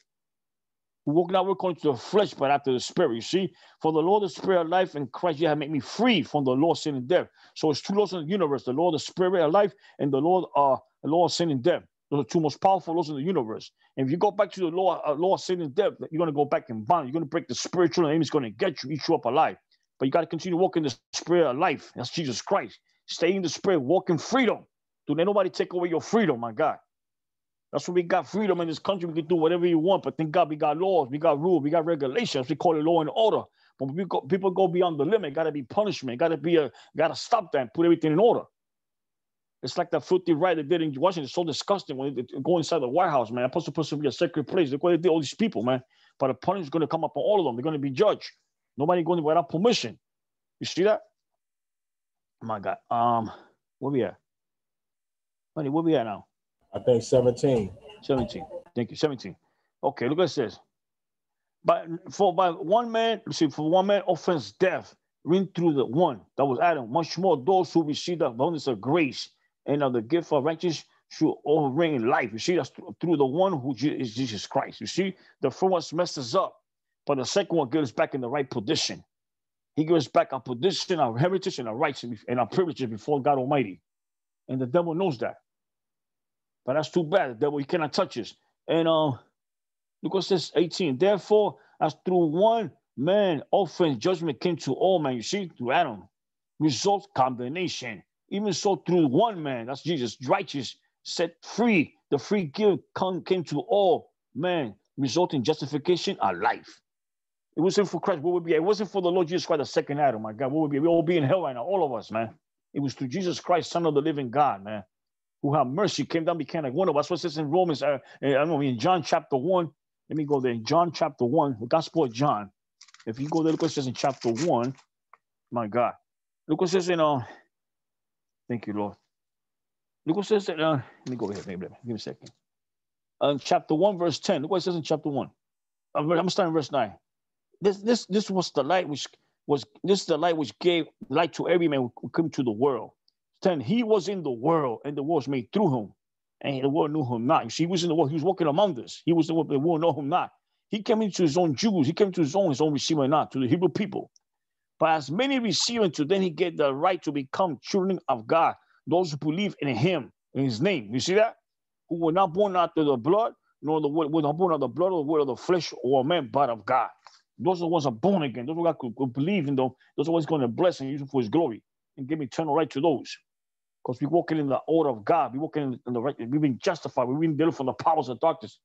We're walking out, we're according to the flesh, but after the spirit. You see, for the Lord, the spirit of life in Christ, you have made me free from the law, of sin, and death. So it's two laws in the universe: the Lord, the spirit of life, and the Lord, uh, the law of sin and death. Those are two most powerful laws in the universe. And if you go back to the law, uh, law of sin and death, you're going to go back in bond. You're going to break the spiritual, and enemy's going to get you, eat you up alive. But you got to continue walking the spirit of life. That's Jesus Christ. Stay in the spirit, walk in freedom. Don't let nobody take away your freedom, my God. That's what we got freedom in this country. We can do whatever you want, but thank God we got laws, we got rules, we got regulations. We call it law and order. But we go, people go beyond the limit, got to be punishment, got to be a, got to stop that and put everything in order. It's like that filthy riot they did in Washington. It's so disgusting when they go inside the White House, man. I'm supposed to be a sacred place. Look what they did, all these people, man. But the punishment is going to come up on all of them. They're going to be judged. Nobody going without permission. You see that? Oh my God. Um, where we at? Honey, where we at now? I think 17. 17. Thank you. 17. Okay, look at this. But for by one man, see, for one man offense death, ring through the one that was Adam. Much more those who receive the abundance of grace and of the gift of righteousness should all reign life. You see, that's through the one who is Jesus Christ. You see, the first one messes up, but the second one gets back in the right position. He gives back our position, our heritage, and our rights and our privileges before God Almighty. And the devil knows that. But that's too bad. Devil, he cannot touch us. And uh, look what says 18. Therefore, as through one man offense, judgment came to all men. You see, through Adam, result condemnation. Even so, through one man, that's Jesus, righteous, set free. The free gift came to all men, resulting justification and life. It wasn't for Christ. What would be? It wasn't for the Lord Jesus Christ, the second Adam. My God, what would be? We all be in hell right now, all of us, man. It was through Jesus Christ, Son of the Living God, man, who had mercy, came down, became like one of us. What says in Romans? Uh, I don't know in John chapter one. Let me go there. In John chapter one, the Gospel of John. If you go there, look what it says in chapter one. My God, look what it says in uh. Thank you, Lord. Look what it says in uh. Let me go ahead. Give me a second. Um, chapter one, verse ten. Look what it says in chapter one. I'm, I'm starting verse nine. This this this was the light which was this is the light which gave light to every man who came to the world. Ten, he was in the world, and the world was made through him, and the world knew him not. You see, he was in the world, he was walking among us. He was the world, the world know him not. He came into his own Jews, he came to his own, his own receiver not, to the Hebrew people. But as many receive him, to then he get the right to become children of God, those who believe in him, in his name. You see that? Who were not born after the blood, nor the word, were not born of the blood or the word of the flesh or man, but of God. Those are the ones are born again. Those are God could, believe in them. Those are ones going to bless and use them for his glory and give eternal right to those. Because we're walking in the order of God. We're walking in, in the right. We've been justified. We've been delivered from the powers of darkness.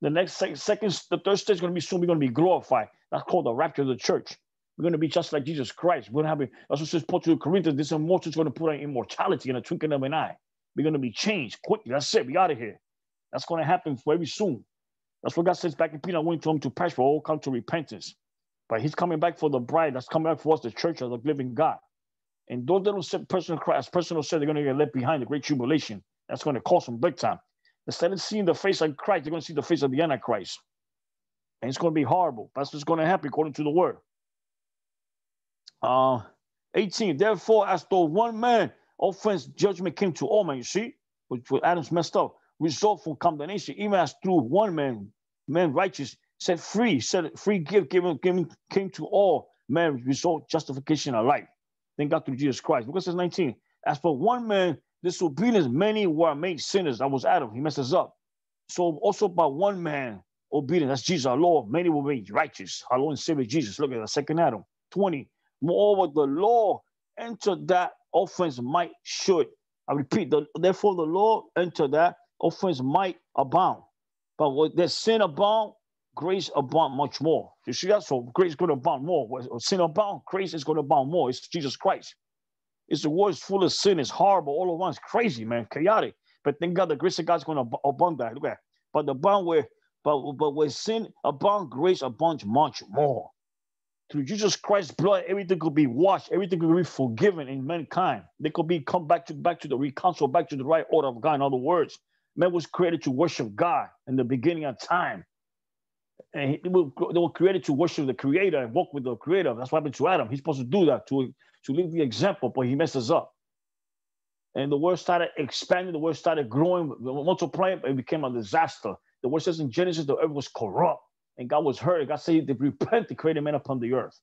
The next second, second the third stage is going to be soon. We're going to be glorified. That's called the rapture of the church. We're going to be just like Jesus Christ. We're going to have, that's what says Paul to the Corinthians, this immortal is going to put on immortality in a twinkling of an eye. We're going to be changed quickly. That's it. We out of here. That's going to happen very soon. That's what God says back in Peter. I went to him to perish, but all come to repentance. But he's coming back for the bride that's coming back for us, the church of the living God. And those that don't personal Christ, personal sin, they're going to get left behind the great tribulation. That's going to cost them big time. Instead of seeing the face of Christ, they're going to see the face of the Antichrist. And it's going to be horrible. That's what's going to happen according to the word. Uh, 18. Therefore, as though one man offense judgment came to all men, you see, which was Adam's messed up, result from condemnation, even as through one man, man righteous, set free, set free gift given, given came to all men, result justification of life. Thank God through Jesus Christ. Because it's 19. As for one man, disobedience, many were made sinners. That was Adam. He messes up. So also by one man, obedience, that's Jesus, our Lord, many were made righteous. Our Lord and Savior Jesus. Look at the second Adam. 20. Moreover, the law entered that offense might should. I repeat, the, therefore the law entered that offense might abound. But when the sin abound, grace abound much more. You see that? So grace is going to abound more. Sin abound, grace is going to abound more. It's Jesus Christ. It's the world is full of sin. It's horrible all at once. Crazy, man. Chaotic. But thank God the grace of God's going to abound that. Look at that. But the abound where, but, but where sin abound, grace abounds much more. Through Jesus Christ's blood, everything could be washed, everything could be forgiven in mankind. They could be come back to back to the reconcile, back to the right order of God. In other words, man was created to worship God in the beginning of time and they were created to worship the creator and walk with the creator. That's what happened to Adam. He's supposed to do that to, to leave the example, but he messes up. And the word started expanding, the word started growing, multiplying, it became a disaster. The word says in Genesis, the earth was corrupt and God was hurt. God said to repent to create a man upon the earth.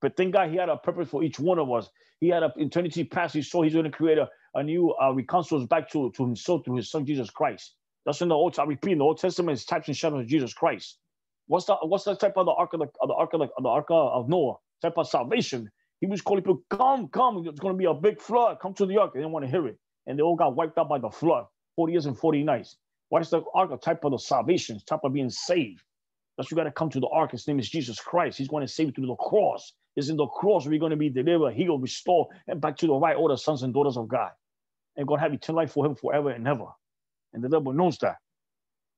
But thank God he had a purpose for each one of us. He had an eternity past. He saw he's going to create a, a new uh, reconciliation back to, to himself through his son, Jesus Christ. That's in the Old, I repeat, in the Old Testament, it's types and shadows of Jesus Christ. What's the what's the type of the ark of the, of the ark of the, the ark of Noah? Type of salvation. He was calling people, come, come. It's going to be a big flood. Come to the ark. They didn't want to hear it, and they all got wiped out by the flood. Forty years and forty nights. What's the ark a type of the salvation? type of being saved. That's you got to come to the ark. His name is Jesus Christ. He's going to save you through the cross. It's in the cross you're going to be delivered, healed, restored, and back to the right order, sons and daughters of God. And going to have eternal life for him forever and ever. And the devil knows that.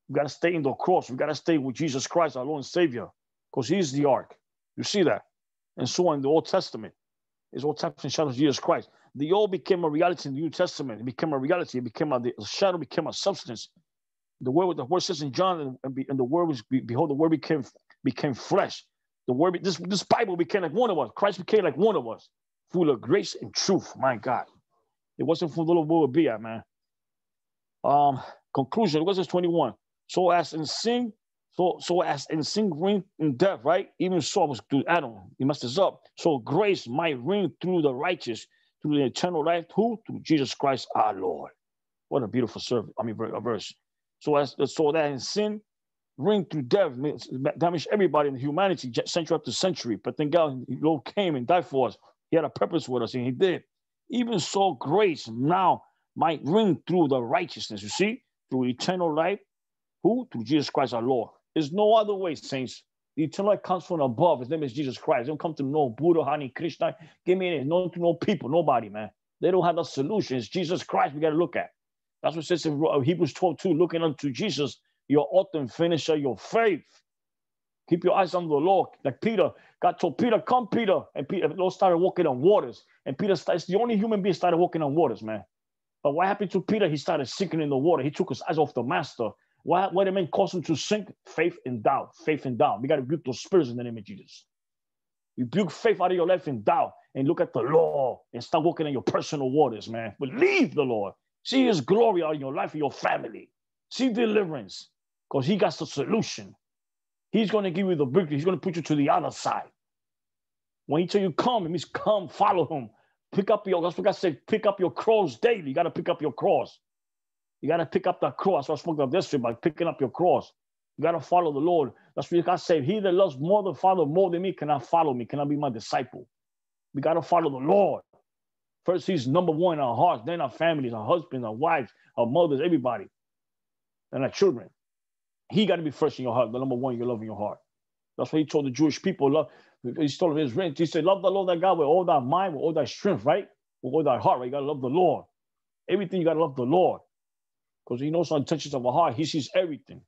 We got to stay in the cross. We got to stay with Jesus Christ, our Lord and Savior, because He's the ark. You see that? And so in the Old Testament, it's all types and shadows of Jesus Christ. The old became a reality in the New Testament. It became a reality. It became a the shadow became a substance. The word, the word says in John, and, and the word was behold, the word became became flesh. The word, this this Bible became like one of us. Christ became like one of us, full of grace and truth. My God, it wasn't for the little boy be at man. Um, conclusion, what's this 21? So as in sin, so so as in sin ring in death, right? Even so was through Adam, he messed this up. So grace might ring through the righteous, through the eternal life, who? Through Jesus Christ our Lord. What a beautiful service. I mean, verse. So as so that in sin ring through death, damage everybody in humanity, century after century. But then God, Lord came and died for us. He had a purpose with us, and He did. Even so, grace now might ring through the righteousness. You see, through eternal life, who? Through Jesus Christ our Lord. There's no other way, saints. The eternal life comes from above. His name is Jesus Christ. They don't come to no Buddha, Hare, Krishna. Give me it. No to no people, nobody, man. They don't have the solution. It's Jesus Christ we got to look at. That's what says in uh, Hebrews 12, 2, looking unto Jesus, your author and finisher, your faith. Keep your eyes on the Lord. Like Peter, God told Peter, come, Peter. And Peter, Lord started walking on waters. And Peter, it's the only human being started walking on waters, man. But what happened to Peter? He started sinking in the water. He took his eyes off the master. What, what it meant caused him to sink? Faith and doubt. Faith and doubt. We got to rebuke those spirits in the name of Jesus. Rebuke faith out of your life and doubt and look at the Lord and start walking in your personal waters, man. Believe the Lord. See his glory out in your life and your family. See deliverance because he got the solution. He's going to give you the victory. He's going to put you to the other side. When he tell you come, it means come, follow him. Pick up your, that's what God said, pick up your cross daily. You got to pick up your cross. You got to pick up that cross. I spoke of yesterday by picking up your cross. You got to follow the Lord. That's what God said. He that loves more the Father more than me cannot follow me, cannot be my disciple. We got to follow the Lord. First, He's number one in our hearts, then our families, our husbands, our wives, our mothers, everybody, and our children. He got to be first in your heart, the number one you love in your heart. That's what He told the Jewish people. Love, he told his rent. He said, Love the Lord thy God with all thy mind, with all thy strength, right? With all thy heart, right? You got to love the Lord. Everything you got to love the Lord. Because He knows the intentions of our heart. He sees everything.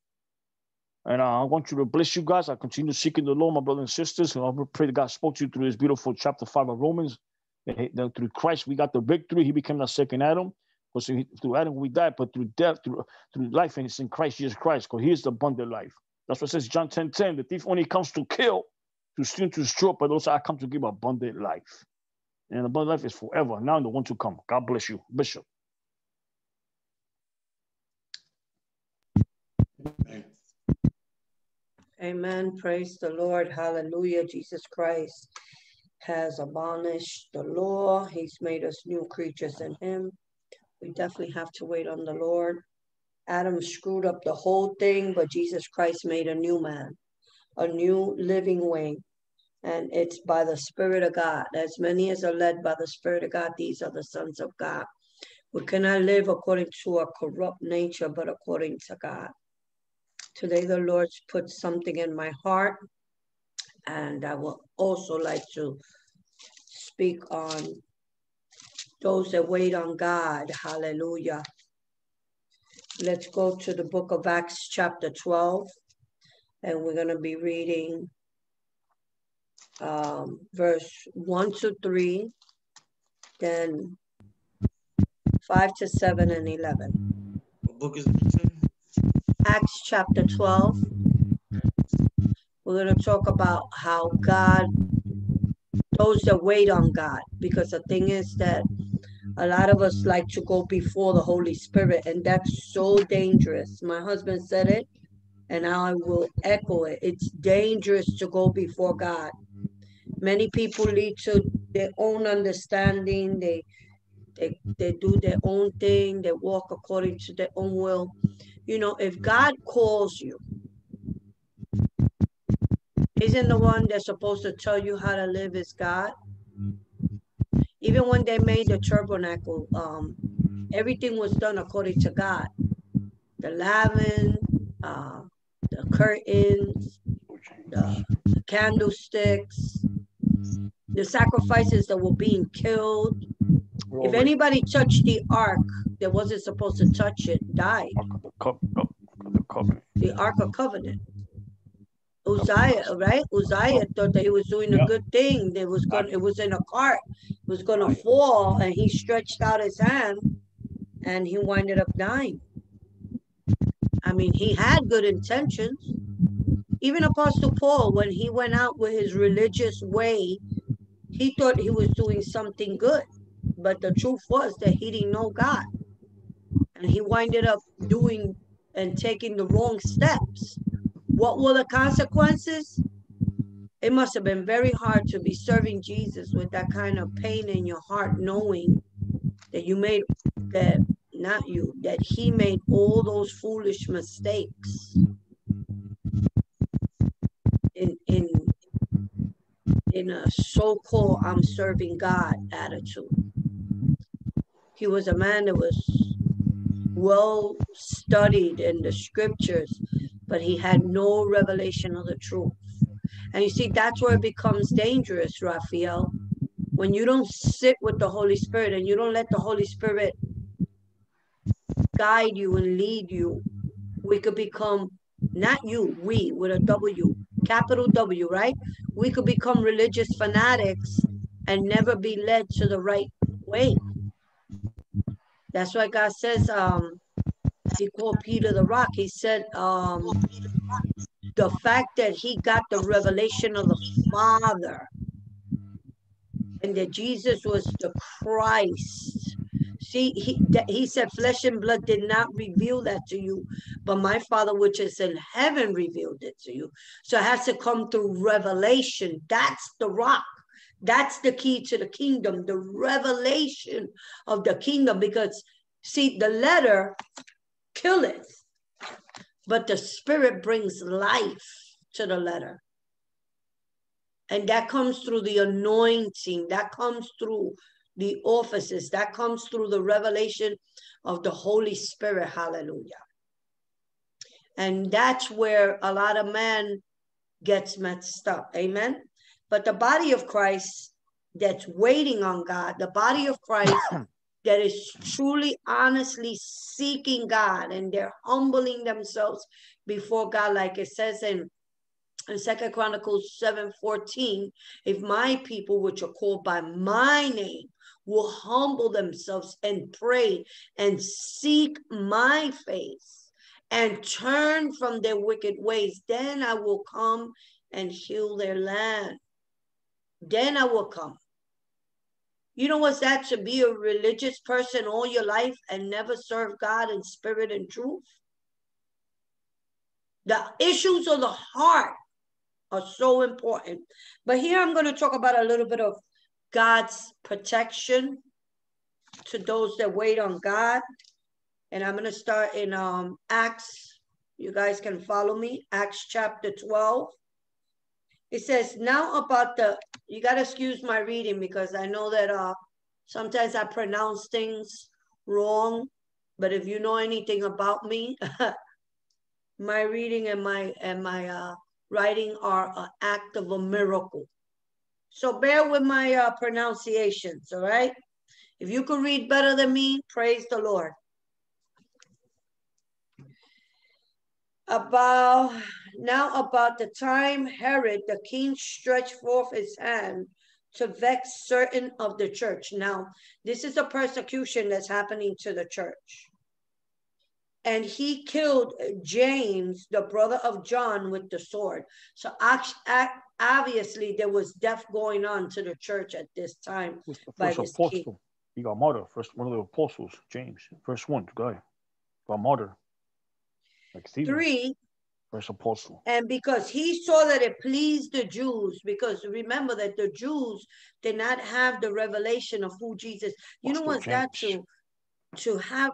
And uh, I want you to bless you guys. I continue seeking the Lord, my brothers and sisters. And I pray that God spoke to you through this beautiful chapter 5 of Romans. That through Christ, we got the victory. He became the second Adam. Because through Adam we died, but through death, through, through life, and it's in Christ Jesus Christ. Because He is the abundant life. That's what says John 10 10. The thief only comes to kill, to steal, to destroy, but also I come to give abundant life. And abundant life is forever. Now and the one to come. God bless you, Bishop. Amen. Praise the Lord. Hallelujah. Jesus Christ has abolished the law. He's made us new creatures in him. We definitely have to wait on the Lord. Adam screwed up the whole thing, but Jesus Christ made a new man, a new living way. And it's by the Spirit of God. As many as are led by the Spirit of God, these are the sons of God. We cannot live according to a corrupt nature, but according to God. Today, the Lord's put something in my heart, and I will also like to speak on those that wait on God. Hallelujah. Let's go to the book of Acts, chapter 12, and we're going to be reading um, verse 1 to 3, then 5 to 7 and 11. What book is it? Acts chapter 12. We're going to talk about how God, those that wait on God, because the thing is that a lot of us like to go before the Holy Spirit, and that's so dangerous. My husband said it, and I will echo it. It's dangerous to go before God. Many people lead to their own understanding. They they they do their own thing. They walk according to their own will. You know, if God calls you, isn't the one that's supposed to tell you how to live is God? Even when they made the tabernacle, um, everything was done according to God. The laver, uh, the curtains, the candlesticks, the sacrifices that were being killed. If anybody touched the ark that wasn't supposed to touch it, died. The ark of covenant. Uzziah, right? Uzziah thought that he was doing a good thing. There was going, it was in a cart, it was going to fall, and he stretched out his hand, and he winded up dying. I mean, he had good intentions. Even Apostle Paul, when he went out with his religious way, he thought he was doing something good. But the truth was that he didn't know God. and he winded up doing and taking the wrong steps. What were the consequences? It must have been very hard to be serving Jesus with that kind of pain in your heart, knowing that you made that not you, that he made all those foolish mistakes in in in a so-called I'm serving God attitude. He was a man that was well studied in the scriptures, but he had no revelation of the truth. And you see, that's where it becomes dangerous, Raphael. When you don't sit with the Holy Spirit and you don't let the Holy Spirit guide you and lead you, we could become not you, we with a W, capital W, right? We could become religious fanatics and never be led to the right way. That's why God says, um, he called Peter the rock. He said, um, the fact that he got the revelation of the Father and that Jesus was the Christ. See, he, he said, flesh and blood did not reveal that to you, but my Father, which is in heaven, revealed it to you. So it has to come through revelation. That's the rock. That's the key to the kingdom, the revelation of the kingdom. Because, see, the letter killeth, but the spirit brings life to the letter. And that comes through the anointing, that comes through the offices, that comes through the revelation of the Holy Spirit. Hallelujah. And that's where a lot of men gets messed up. Amen. But the body of Christ that's waiting on God, the body of Christ that is truly, honestly seeking God and they're humbling themselves before God, like it says in in Second Chronicles 7 14, if my people, which are called by my name, will humble themselves and pray and seek my face and turn from their wicked ways, then I will come and heal their land. Then I will come. You know what's that to be a religious person all your life and never serve God in spirit and truth? The issues of the heart are so important. But here I'm going to talk about a little bit of God's protection to those that wait on God. And I'm going to start in um, Acts. You guys can follow me. Acts chapter 12. It says, now about the, you got to excuse my reading because I know that uh, sometimes I pronounce things wrong. But if you know anything about me, my reading and my and my uh, writing are an act of a miracle. So bear with my uh, pronunciations, all right? If you could read better than me, praise the Lord. About now about the time Herod the king stretched forth his hand to vex certain of the church. Now, this is a persecution that's happening to the church and he killed James, the brother of John, with the sword. So obviously there was death going on to the church at this time. the first apostle. King. He got murdered. First one of the apostles, James, first one to go. Got murdered. Like Three. Apostle. And because he saw that it pleased the Jews, because remember that the Jews did not have the revelation of who Jesus. You know what's that to to have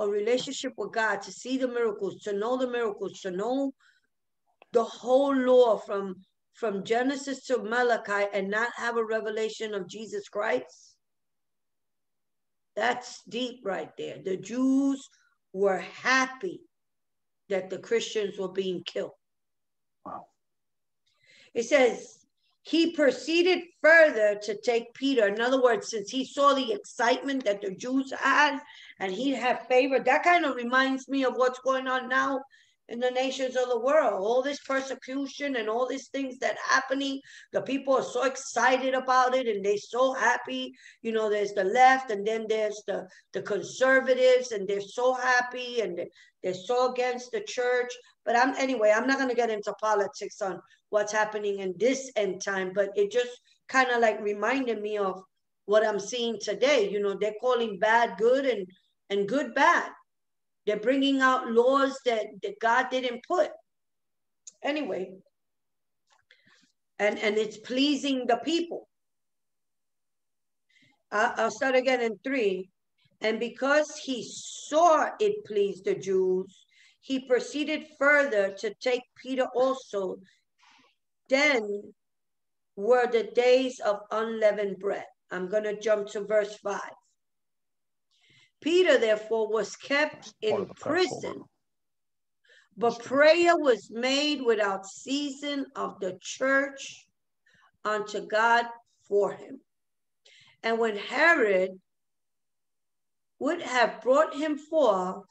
a relationship with God, to see the miracles, to know the miracles, to know the whole law from from Genesis to Malachi and not have a revelation of Jesus Christ. That's deep right there. The Jews were happy that the Christians were being killed. Wow. It says, he proceeded further to take Peter. In other words, since he saw the excitement that the Jews had and he had favor, that kind of reminds me of what's going on now in the nations of the world. All this persecution and all these things that happening. The people are so excited about it and they're so happy. You know, there's the left and then there's the, the conservatives and they're so happy and they're so against the church. But I'm anyway, I'm not gonna get into politics on what's happening in this end time, but it just kind of like reminded me of what I'm seeing today. You know, they're calling bad good and and good bad. They're bringing out laws that, that God didn't put. Anyway, and, and it's pleasing the people. I'll start again in three. And because he saw it pleased the Jews, he proceeded further to take Peter also. Then were the days of unleavened bread. I'm going to jump to verse 5. Peter, therefore, was kept in prison, but prayer was made without season of the church unto God for him. And when Herod would have brought him forth,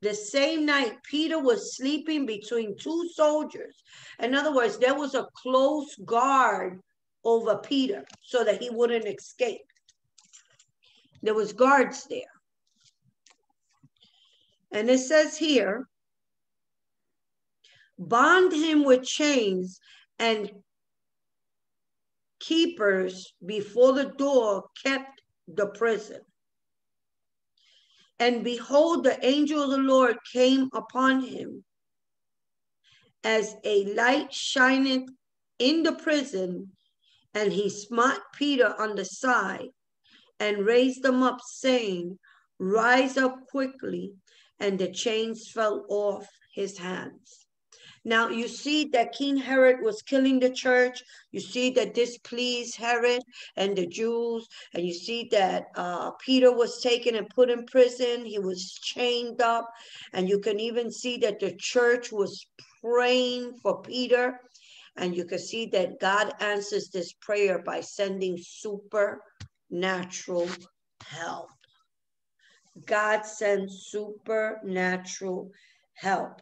the same night Peter was sleeping between two soldiers. In other words, there was a close guard over Peter so that he wouldn't escape. There was guards there. And it says here, bond him with chains and keepers before the door kept the prison. And behold, the angel of the Lord came upon him as a light shineth in the prison, and he smote Peter on the side and raised him up, saying, Rise up quickly. And the chains fell off his hands. Now you see that King Herod was killing the church. You see that this pleased Herod and the Jews. And you see that uh, Peter was taken and put in prison. He was chained up. And you can even see that the church was praying for Peter. And you can see that God answers this prayer by sending supernatural help. God sends supernatural help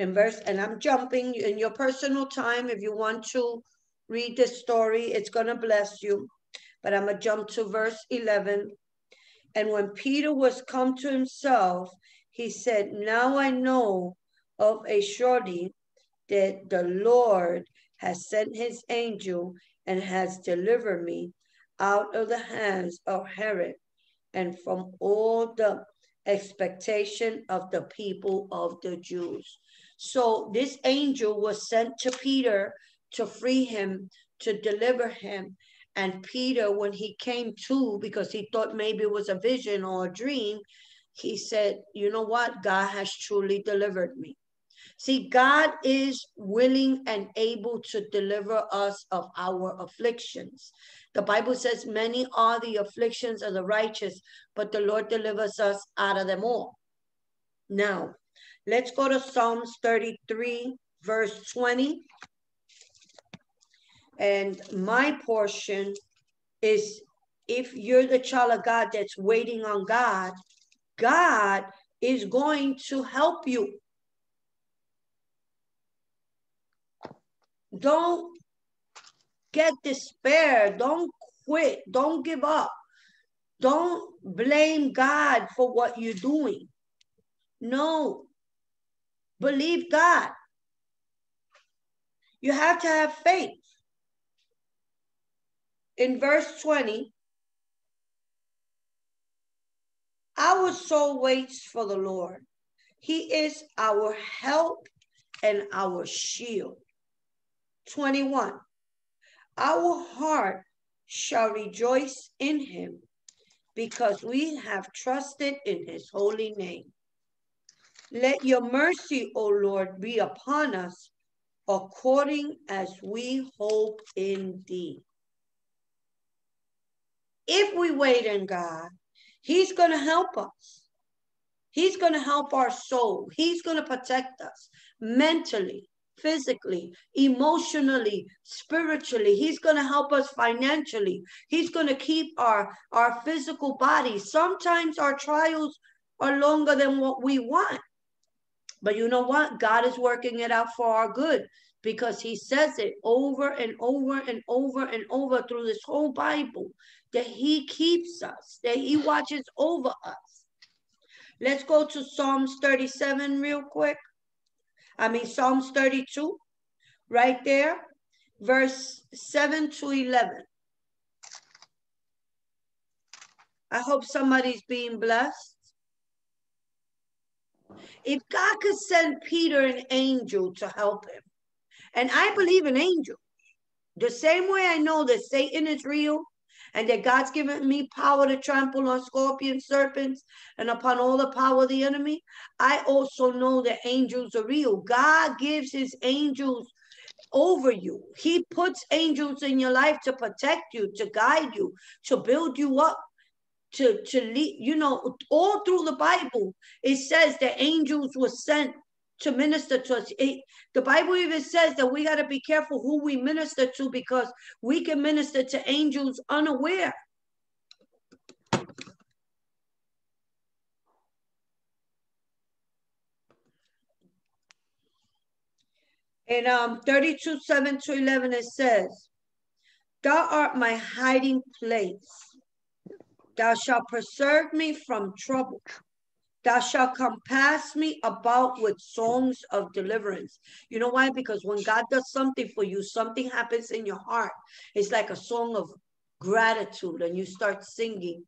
in verse, and I'm jumping in your personal time. If you want to read this story, it's going to bless you. But I'm going to jump to verse 11. And when Peter was come to himself, he said, Now I know of a surety that the Lord has sent his angel and has delivered me out of the hands of Herod and from all the expectation of the people of the Jews. So this angel was sent to Peter to free him, to deliver him. And Peter, when he came to, because he thought maybe it was a vision or a dream, he said, You know what? God has truly delivered me. See, God is willing and able to deliver us of our afflictions. The Bible says, Many are the afflictions of the righteous, but the Lord delivers us out of them all. Now, Let's go to Psalms 33, verse 20. And my portion is if you're the child of God that's waiting on God, God is going to help you. Don't get despair. Don't quit. Don't give up. Don't blame God for what you're doing. No, Believe God. You have to have faith. In verse 20, our soul waits for the Lord. He is our help and our shield. 21. Our heart shall rejoice in him because we have trusted in his holy name. Let your mercy, O Lord, be upon us according as we hope in thee. If we wait in God, he's going to help us. He's going to help our soul. He's going to protect us mentally, physically, emotionally, spiritually. He's going to help us financially. He's going to keep our, our physical body. Sometimes our trials are longer than what we want. But you know what? God is working it out for our good because he says it over and over and over and over through this whole Bible that he keeps us, that he watches over us. Let's go to Psalms 37 real quick. I mean, Psalms 32, right there, verse 7 to 11. I hope somebody's being blessed. If God could send Peter an angel to help him, and I believe in angels, the same way I know that Satan is real and that God's given me power to trample on scorpions, serpents, and upon all the power of the enemy, I also know that angels are real. God gives his angels over you. He puts angels in your life to protect you, to guide you, to build you up, to, to lead, you know, all through the Bible, it says that angels were sent to minister to us. It, the Bible even says that we got to be careful who we minister to because we can minister to angels unaware. In um 32, 7 to 11, it says, Thou art my hiding place. Thou shalt preserve me from trouble. Thou shalt compass me about with songs of deliverance. You know why? Because when God does something for you, something happens in your heart. It's like a song of gratitude, and you start singing.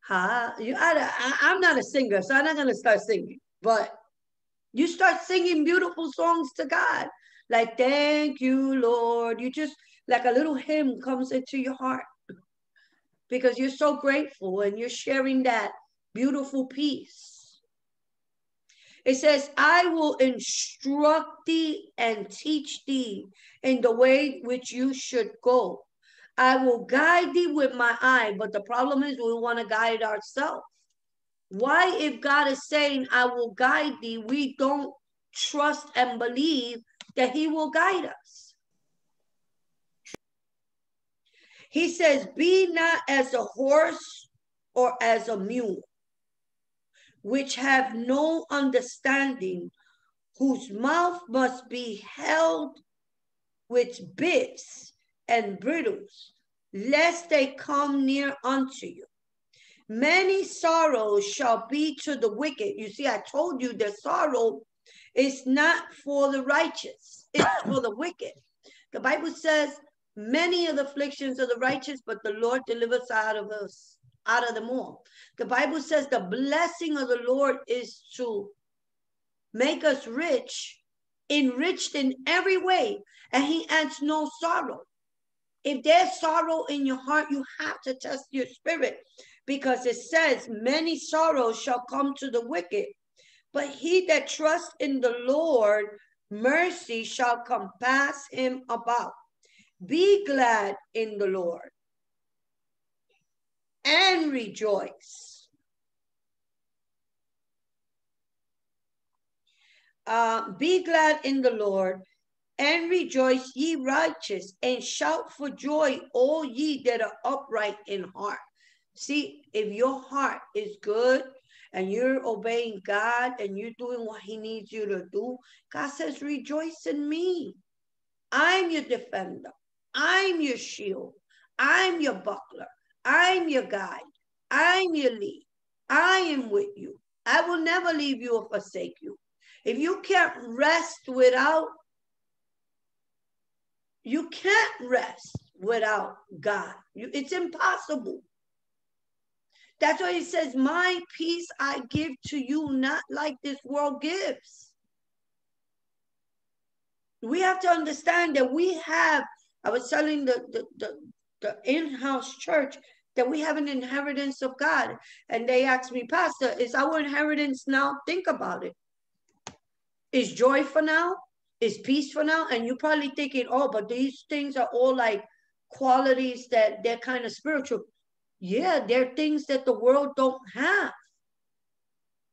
Huh? You, I, I'm not a singer, so I'm not going to start singing. But you start singing beautiful songs to God, like "Thank you, Lord." You just like a little hymn comes into your heart because you're so grateful and you're sharing that beautiful peace. It says, I will instruct thee and teach thee in the way which you should go. I will guide thee with my eye. But the problem is, we want to guide ourselves. Why, if God is saying, I will guide thee, we don't trust and believe that he will guide us? He says, Be not as a horse or as a mule which have no understanding, whose mouth must be held with bits and bridles, lest they come near unto you. Many sorrows shall be to the wicked. You see, I told you that sorrow is not for the righteous, it's for the wicked. The Bible says, many of the afflictions of the righteous, but the Lord delivers out of us out of them all. The Bible says the blessing of the Lord is to make us rich, enriched in every way, and he adds no sorrow. If there's sorrow in your heart, you have to test your spirit because it says, Many sorrows shall come to the wicked, but he that trusts in the Lord, mercy shall compass him about. Be glad in the Lord and rejoice. Uh, be glad in the Lord and rejoice, ye righteous, and shout for joy, all ye that are upright in heart. See, if your heart is good and you're obeying God and you're doing what He needs you to do, God says, Rejoice in me. I'm your defender, I'm your shield, I'm your buckler. I'm your guide. I'm your lead. I am with you. I will never leave you or forsake you. If you can't rest without, you can't rest without God. You, it's impossible. That's why he says, My peace I give to you, not like this world gives. We have to understand that we have, I was telling the, the, the, the in-house church that we have an inheritance of God. And they asked me, Pastor, is our inheritance now? Think about it. Is joy for now? Is peace for now? And you're probably thinking, oh, but these things are all like qualities that they're kind of spiritual. Yeah, they're things that the world don't have.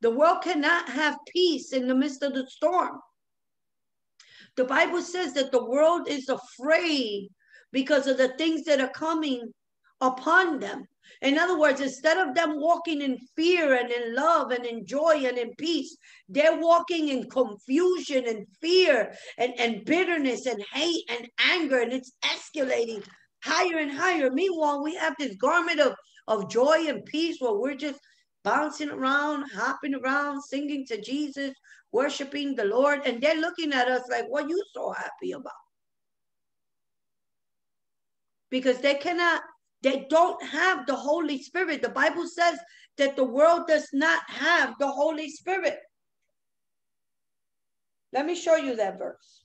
The world cannot have peace in the midst of the storm. The Bible says that the world is afraid because of the things that are coming upon them. In other words, instead of them walking in fear and in love and in joy and in peace, they're walking in confusion and fear and, and bitterness and hate and anger, and it's escalating higher and higher. Meanwhile, we have this garment of, of joy and peace where we're just bouncing around, hopping around, singing to Jesus, worshiping the Lord, and they're looking at us like, what you so happy about? Because they cannot they don't have the Holy Spirit. The Bible says that the world does not have the Holy Spirit. Let me show you that verse.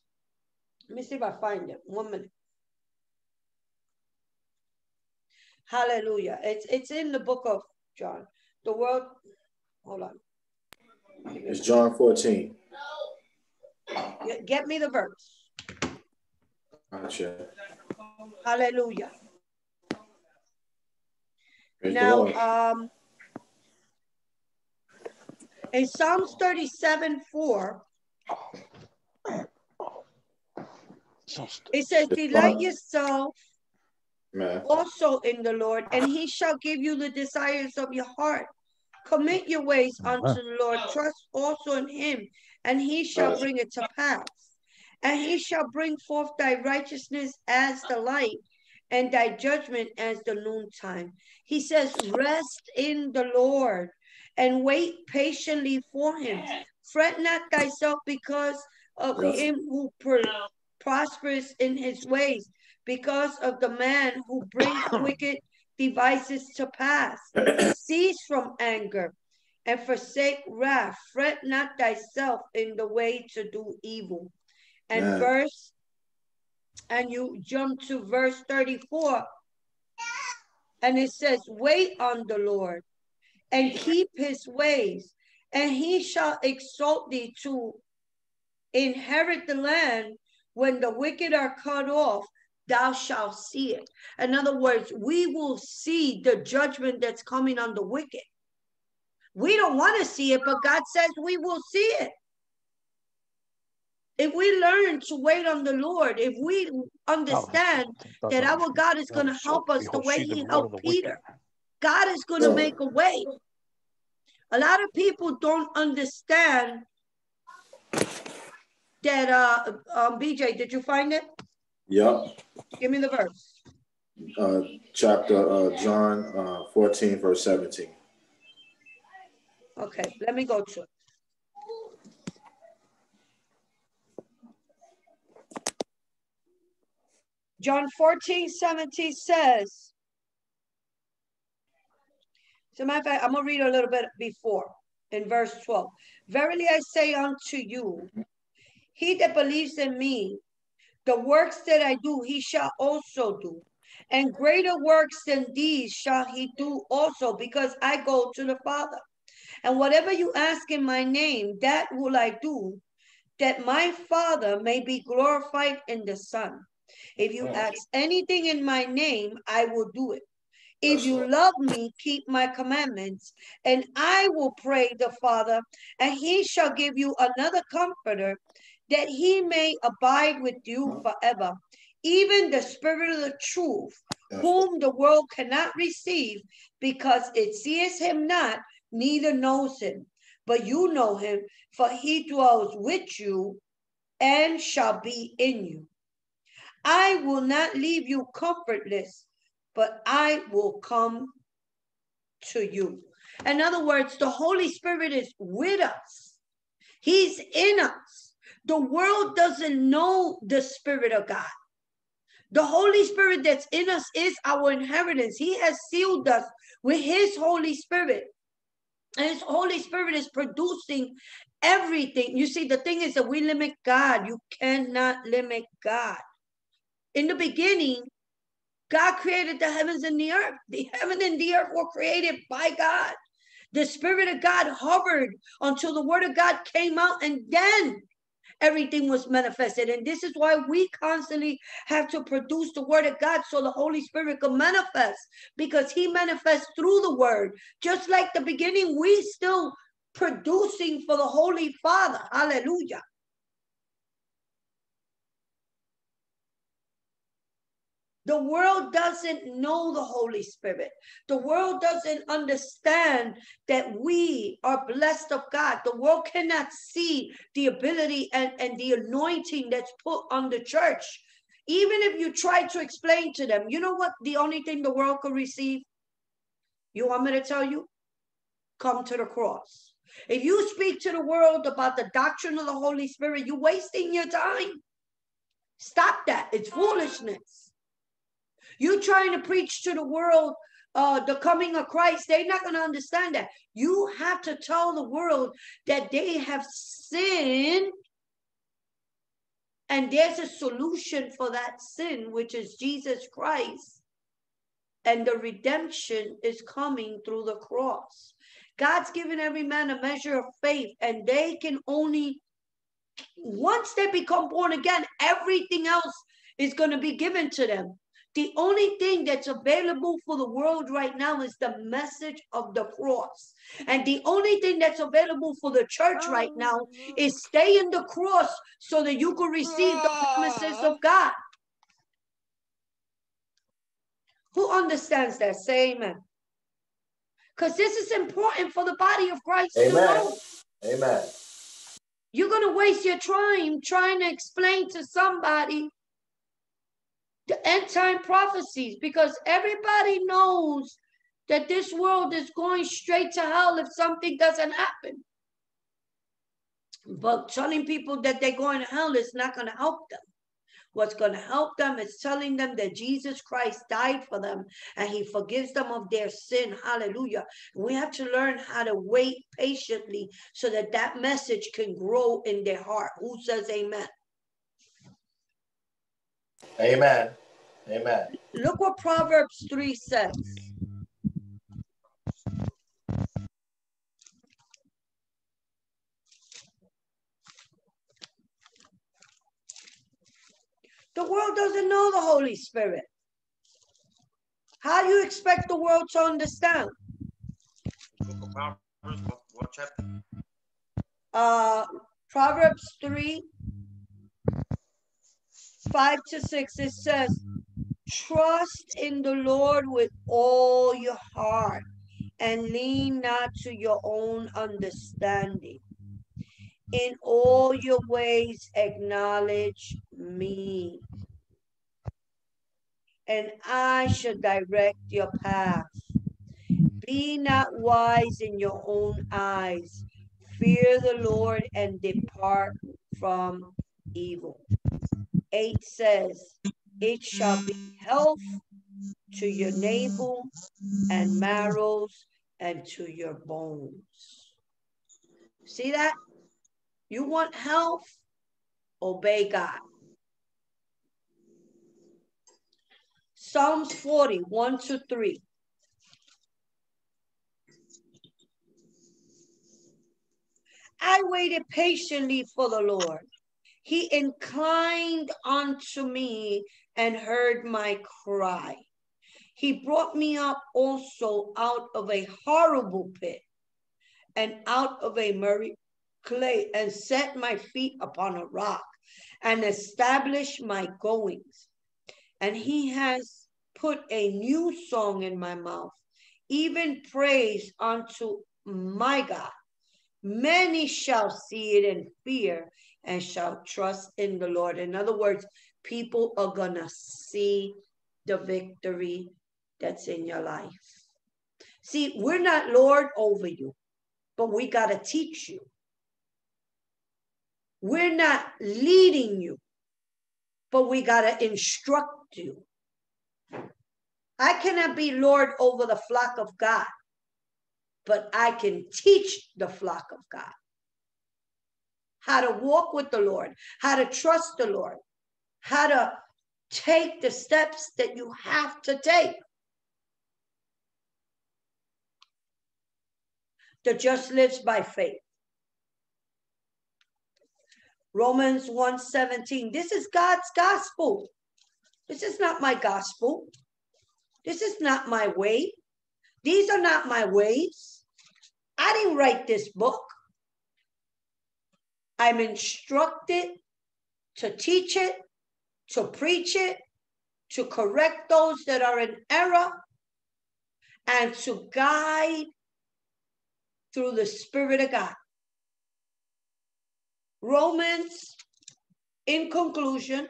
Let me see if I find it. One minute. Hallelujah. It's it's in the book of John. The world, hold on. It's John 14. Get, me the verse. Gotcha. Hallelujah. Praise Now, um, in Psalms 37 4, it says, Delight yourself Man. also in the Lord, and he shall give you the desires of your heart. Commit your ways unto the Lord, trust also in him, and he shall bring it to pass. And he shall bring forth thy righteousness as the light, and thy judgment as the noontime. He says, Rest in the Lord and wait patiently for him. Fret not thyself because of him who pro- prospers in his ways, because of the man who brings wicked devices to pass. Cease from anger and forsake wrath. Fret not thyself in the way to do evil. And Man. verse, and you jump to verse 34, and it says, Wait on the Lord and keep his ways, and he shall exalt thee to inherit the land when the wicked are cut off. Thou shalt see it. In other words, we will see the judgment that's coming on the wicked. We don't want to see it, but God says we will see it. If we learn to wait on the Lord, if we understand that our God is going to help us the way He helped Peter, God is going to make a way. A lot of people don't understand that. Uh, um, BJ, did you find it? Yep. Give me the verse. Uh, chapter uh, John uh, 14, verse 17. Okay, let me go to it. John 14, 17 says, as a matter of fact, I'm gonna read a little bit before in verse 12. Verily I say unto you, he that believes in me, the works that I do, he shall also do. And greater works than these shall he do also, because I go to the Father. And whatever you ask in my name, that will I do, that my Father may be glorified in the Son. If you ask anything in my name, I will do it. If you love me, keep my commandments, and I will pray the Father, and he shall give you another comforter, that he may abide with you forever, even the Spirit of the truth, whom the world cannot receive, because it sees him not, neither knows him. But you know him, for he dwells with you and shall be in you. I will not leave you comfortless, but I will come to you. In other words, the Holy Spirit is with us, He's in us. The world doesn't know the Spirit of God. The Holy Spirit that's in us is our inheritance. He has sealed us with His Holy Spirit. And His Holy Spirit is producing everything. You see, the thing is that we limit God. You cannot limit God. In the beginning, God created the heavens and the earth. The heaven and the earth were created by God. The Spirit of God hovered until the Word of God came out, and then everything was manifested. And this is why we constantly have to produce the Word of God so the Holy Spirit can manifest, because He manifests through the Word. Just like the beginning, we still producing for the Holy Father. Hallelujah. The world doesn't know the Holy Spirit. The world doesn't understand that we are blessed of God. The world cannot see the ability and, and the anointing that's put on the church. Even if you try to explain to them, you know what the only thing the world could receive? You want me to tell you? Come to the cross. If you speak to the world about the doctrine of the Holy Spirit, you're wasting your time. Stop that. It's foolishness. You trying to preach to the world uh, the coming of Christ, they're not going to understand that. You have to tell the world that they have sinned And there's a solution for that sin, which is Jesus Christ. And the redemption is coming through the cross. God's given every man a measure of faith, and they can only, once they become born again, everything else is going to be given to them. The only thing that's available for the world right now is the message of the cross. And the only thing that's available for the church right oh. now is stay in the cross so that you can receive the promises of God. Who understands that? Say amen. Because this is important for the body of Christ Amen. to know. Amen. You're going to waste your time trying to explain to somebody the end time prophecies because everybody knows that this world is going straight to hell if something doesn't happen. But telling people that they're going to hell is not going to help them. What's going to help them is telling them that Jesus Christ died for them and he forgives them of their sin. Hallelujah. We have to learn how to wait patiently so that that message can grow in their heart. Who says amen? Amen. Amen. Look what Proverbs 3 says. The world doesn't know the Holy Spirit. How do you expect the world to understand? Book of Proverbs, what, what chapter? Uh, Proverbs 3 5 to 6, it says, Trust in the Lord with all your heart and lean not to your own understanding. In all your ways, acknowledge me, and I shall direct your path. Be not wise in your own eyes. Fear the Lord and depart from evil. 8 says, It shall be health to your navel and marrows and to your bones. See that? You want health? Obey God. Psalms 40, 1 to 3. I waited patiently for the Lord. He inclined unto me and heard my cry. He brought me up also out of a horrible pit and out of a murky clay and set my feet upon a rock and established my goings. And he has put a new song in my mouth, even praise unto my God. Many shall see it and fear and shall trust in the Lord. In other words, people are going to see the victory that's in your life. See, we're not Lord over you, but we got to teach you. We're not leading you, but we got to instruct you. I cannot be Lord over the flock of God, but I can teach the flock of God how to walk with the Lord, how to trust the Lord, how to take the steps that you have to take. The just lives by faith. Romans 1:17. This is God's gospel. This is not my gospel. This is not my way. These are not my ways. I didn't write this book. I'm instructed to teach it, to preach it, to correct those that are in error, and to guide through the Spirit of God. Romans, in conclusion,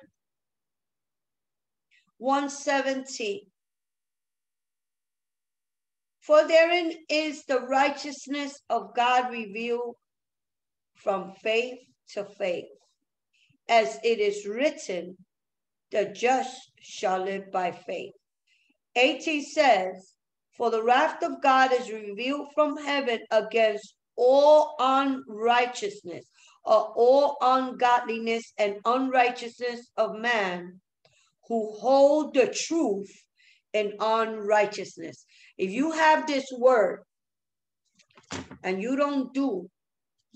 117. For therein is the righteousness of God revealed from faith to faith. As it is written, the just shall live by faith. 18 says, For the wrath of God is revealed from heaven against all unrighteousness or all ungodliness and unrighteousness of man who hold the truth in unrighteousness. If you have this word and you don't do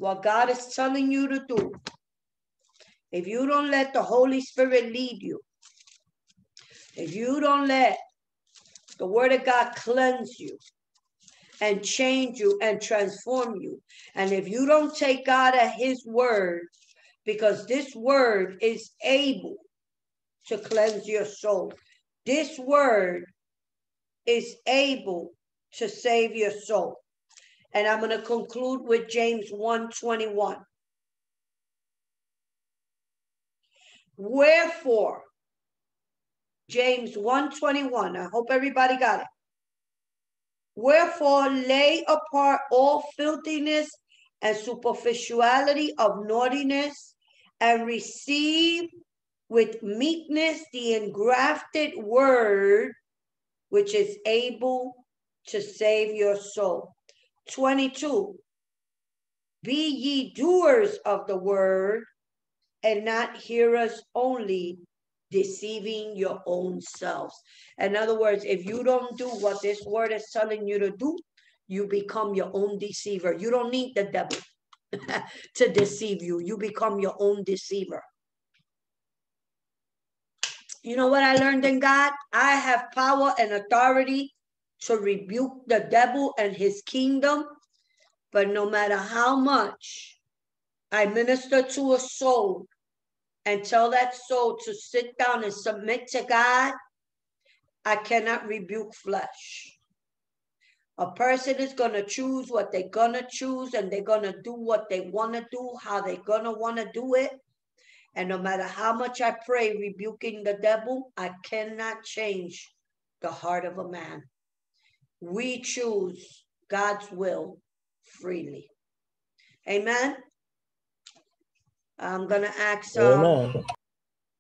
what God is telling you to do, if you don't let the Holy Spirit lead you, if you don't let the word of God cleanse you and change you and transform you, and if you don't take God at his word, because this word is able to cleanse your soul. This word is able to save your soul. And I'm going to conclude with James 121. Wherefore, James 121. I hope everybody got it. Wherefore lay apart all filthiness and superficiality of naughtiness and receive with meekness the engrafted word which is able to save your soul. 22. Be ye doers of the word and not hearers only, deceiving your own selves. In other words, if you don't do what this word is telling you to do, you become your own deceiver. You don't need the devil to deceive you. You become your own deceiver. You know what I learned in God? I have power and authority to rebuke the devil and his kingdom. But no matter how much I minister to a soul and tell that soul to sit down and submit to God, I cannot rebuke flesh. A person is going to choose what they're going to choose and they're going to do what they want to do, how they're going to want to do it. And no matter how much I pray rebuking the devil, I cannot change the heart of a man. We choose God's will freely. Amen. I'm going to ask um,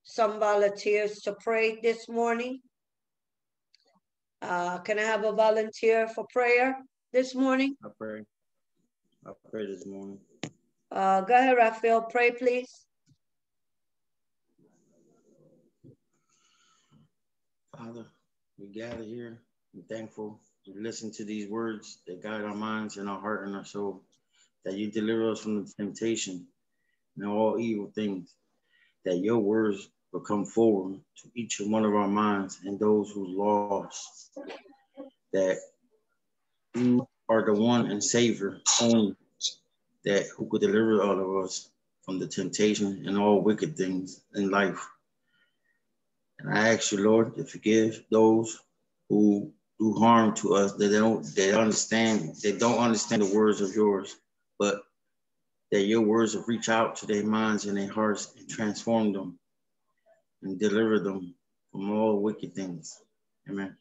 some volunteers to pray this morning. Uh, can I have a volunteer for prayer this morning? I pray. I pray this morning. Uh, go ahead, Raphael. Pray, please. Father, we gather here. I'm thankful to listen to these words that guide our minds and our heart and our soul, that you deliver us from the temptation and all evil things, that your words will come forward to each and one of our minds and those who lost, that you are the one and Savior only that who could deliver all of us from the temptation and all wicked things in life. And I ask you, Lord, to forgive those who do harm to us that they don't they understand they don't understand the words of yours, but that your words will reach out to their minds and their hearts and transform them and deliver them from all wicked things. Amen.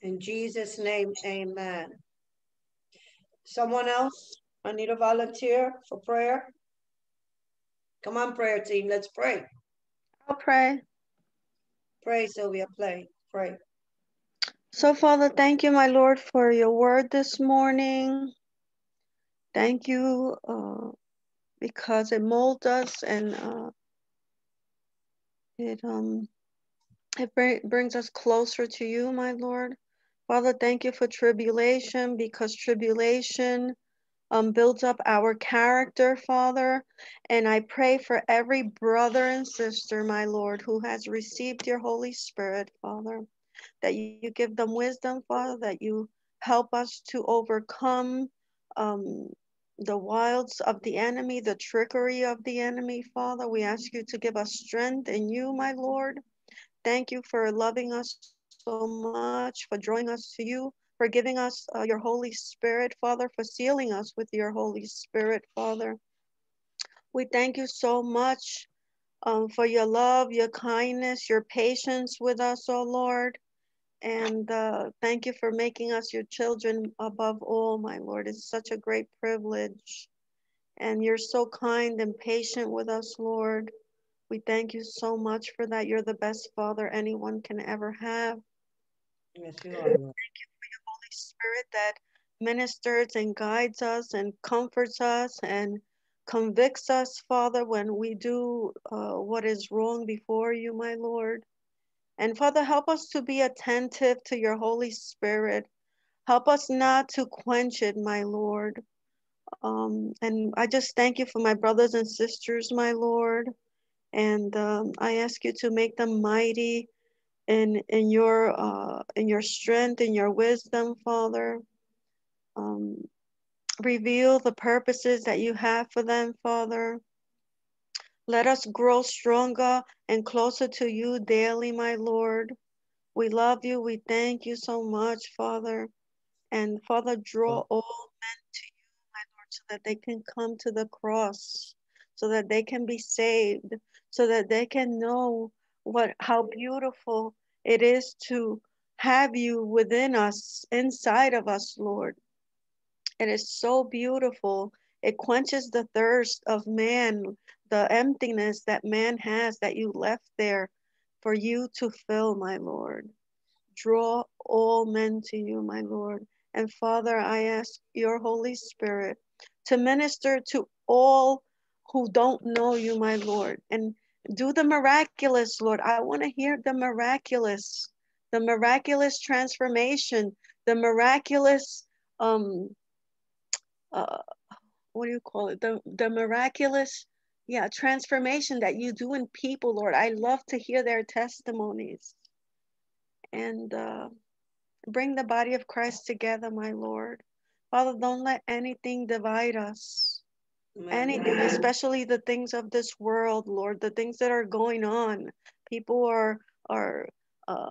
In Jesus' name, amen. Someone else? I need a volunteer for prayer. Come on, prayer team, let's pray. I'll pray. Pray, Sylvia, pray, pray. So, Father, thank you, my Lord, for your word this morning. Thank you uh, because it molds us and uh, it um it br- brings us closer to you, my Lord. Father, thank you for tribulation because tribulation um, builds up our character, Father. And I pray for every brother and sister, my Lord, who has received your Holy Spirit, Father, that you, give them wisdom, Father, that you help us to overcome um, the wilds of the enemy, the trickery of the enemy, Father. We ask you to give us strength in you, my Lord. Thank you for loving us so much, for drawing us to you, for giving us uh, your Holy Spirit, Father, for sealing us with your Holy Spirit, Father. We thank you so much um, for your love, your kindness, your patience with us, oh Lord. And uh, thank you for making us your children above all, my Lord. It's such a great privilege. And you're so kind and patient with us, Lord. We thank you so much for that. You're the best Father anyone can ever have. Yes, you are. Lord. Holy Spirit that ministers and guides us and comforts us and convicts us, Father, when we do uh, what is wrong before you, my Lord. And Father, help us to be attentive to your Holy Spirit. Help us not to quench it, my Lord. Um, and I just thank you for my brothers and sisters, my Lord. And um, I ask you to make them mighty in in your uh, in your strength, in your wisdom, Father. Um, reveal the purposes that you have for them, Father. Let us grow stronger and closer to you daily, my Lord. We love you. We thank you so much, Father. And Father, draw all men to you, my Lord, so that they can come to the cross, so that they can be saved, so that they can know what how beautiful it is to have you within us, inside of us, Lord. It is so beautiful. It quenches the thirst of man, the emptiness that man has that you left there for you to fill, my Lord. Draw all men to you, my Lord. And Father, I ask your Holy Spirit to minister to all who don't know you, my Lord, and do the miraculous, Lord. I want to hear the miraculous, the miraculous transformation, the miraculous um uh what do you call it? The the miraculous yeah, transformation that you do in people, Lord. I love to hear their testimonies. And uh bring the body of Christ together, my Lord. Father, don't let anything divide us. Anything, especially the things of this world, Lord, the things that are going on. People are are uh,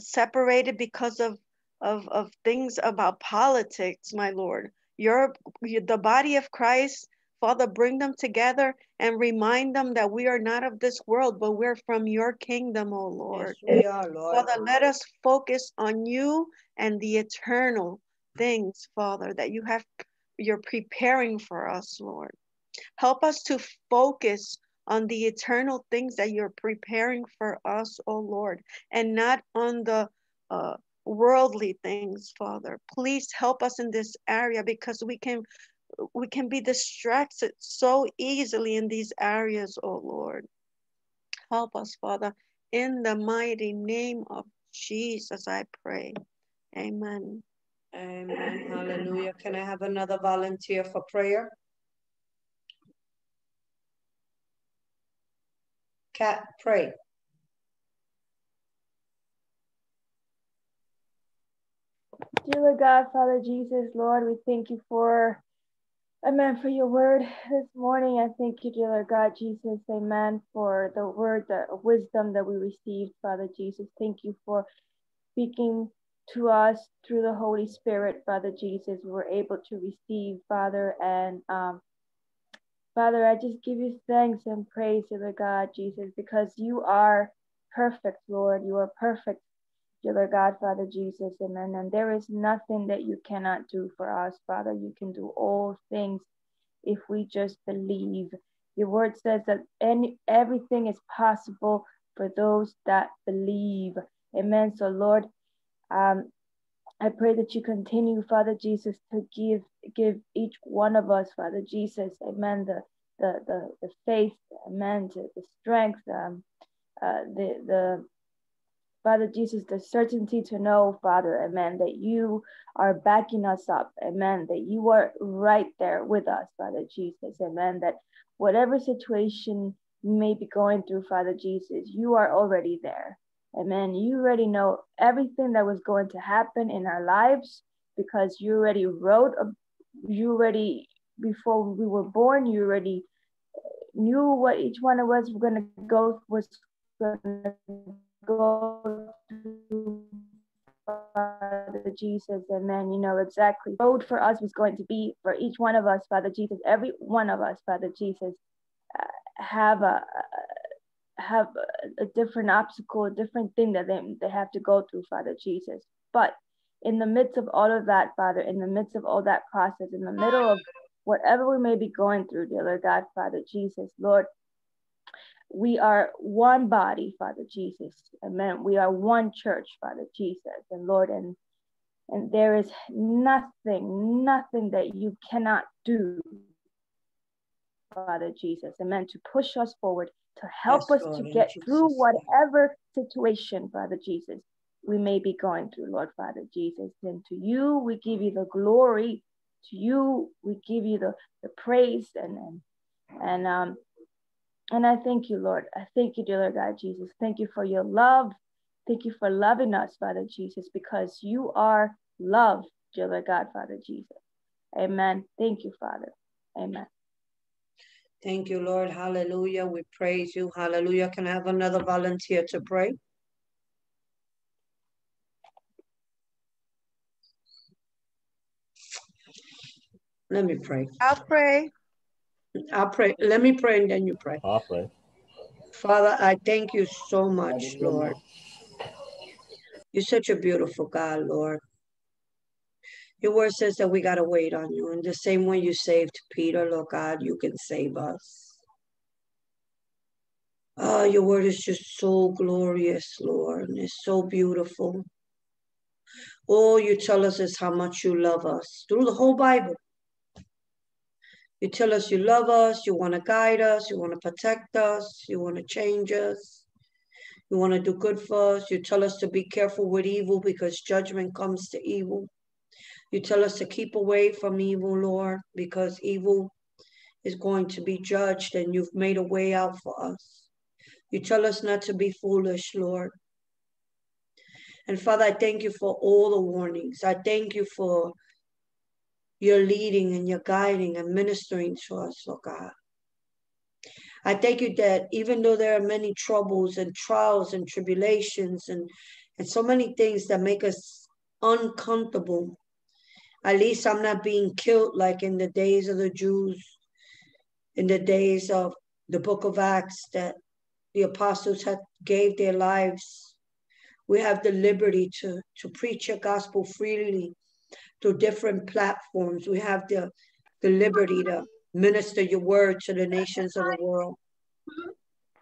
separated because of, of of things about politics, my Lord. Your the body of Christ, Father, bring them together and remind them that we are not of this world, but we're from your kingdom, oh Lord. Yes, we are, Lord. Father, let us focus on you and the eternal things, Father, that you have you're preparing for us, Lord. Help us to focus on the eternal things that you're preparing for us, oh Lord, and not on the uh, worldly things, Father. Please help us in this area because we can we can be distracted so easily in these areas, oh Lord. Help us, Father, in the mighty name of Jesus, I pray. Amen. Amen. Hallelujah. Can I have another volunteer for prayer? Cat, pray. Dear God, Father Jesus, Lord, we thank you for, amen, for your word this morning. I thank you, dear God, Jesus, amen, for the word, the wisdom that we received, Father Jesus. Thank you for speaking to us through the Holy Spirit, Father Jesus. We're able to receive, Father, and um, Father, I just give you thanks and praise, dear God, Jesus, because you are perfect, Lord. You are perfect dear God, Father Jesus, amen. And there is nothing that you cannot do for us, Father. You can do all things if we just believe. Your word says that any everything is possible for those that believe. Amen. So Lord, um, I pray that you continue, Father Jesus, to give give each one of us, Father Jesus, amen, the the the, the faith, amen, the, the strength, um, uh, the the Father Jesus, the certainty to know, Father, amen, that you are backing us up, amen, that you are right there with us, Father Jesus, amen, that whatever situation you may be going through, Father Jesus, you are already there, amen. You already know everything that was going to happen in our lives because you already wrote, you already, before we were born, you already knew what each one of us were going to go was going to go to Father Jesus, and then you know exactly road for us was going to be for each one of us, Father Jesus. Every one of us, Father Jesus, uh, have a have a, a different obstacle, a different thing that they, they have to go through, Father Jesus. But in the midst of all of that, Father, in the midst of all that process, in the middle of whatever we may be going through, dear Lord God, Father Jesus, Lord, we are one body, Father Jesus. Amen. We are one church, Father Jesus and Lord. And and there is nothing, nothing that you cannot do. Father Jesus. Amen. To push us forward, to help Yes, us Lord, to get through Jesus' name. whatever situation, Father Jesus, we may be going through, Lord Father Jesus. And to you, we give you the glory. To you, we give you the, the praise and and and um and I thank you, Lord. I thank you, dear Lord God Jesus. Thank you for your love. Thank you for loving us, Father Jesus, because you are love, dear Lord God, Father Jesus. Amen. Thank you, Father. Amen. Thank you, Lord. Hallelujah. We praise you. Hallelujah. Can I have another volunteer to pray? Let me pray. I'll pray. I'll pray. Let me pray and then you pray. I'll pray. Father, I thank you so much, Lord. You're such a beautiful God, Lord. Your word says that we got to wait on you. And the same way you saved Peter, Lord God, you can save us. Oh, your word is just so glorious, Lord, and it's so beautiful. All you tell us is how much you love us through the whole Bible. You tell us you love us, you want to guide us, you want to protect us, you want to change us, you want to do good for us. You tell us to be careful with evil because judgment comes to evil. You tell us to keep away from evil, Lord, because evil is going to be judged and you've made a way out for us. You tell us not to be foolish, Lord. And Father, I thank you for all the warnings. I thank you for your leading and you're guiding and ministering to us, oh God. I thank you that even though there are many troubles and trials and tribulations and, and so many things that make us uncomfortable, at least I'm not being killed like in the days of the Jews, in the days of the book of Acts that the apostles had gave their lives. We have the liberty to, to preach your gospel freely through different platforms. We have the, the liberty to minister your word to the nations of the world.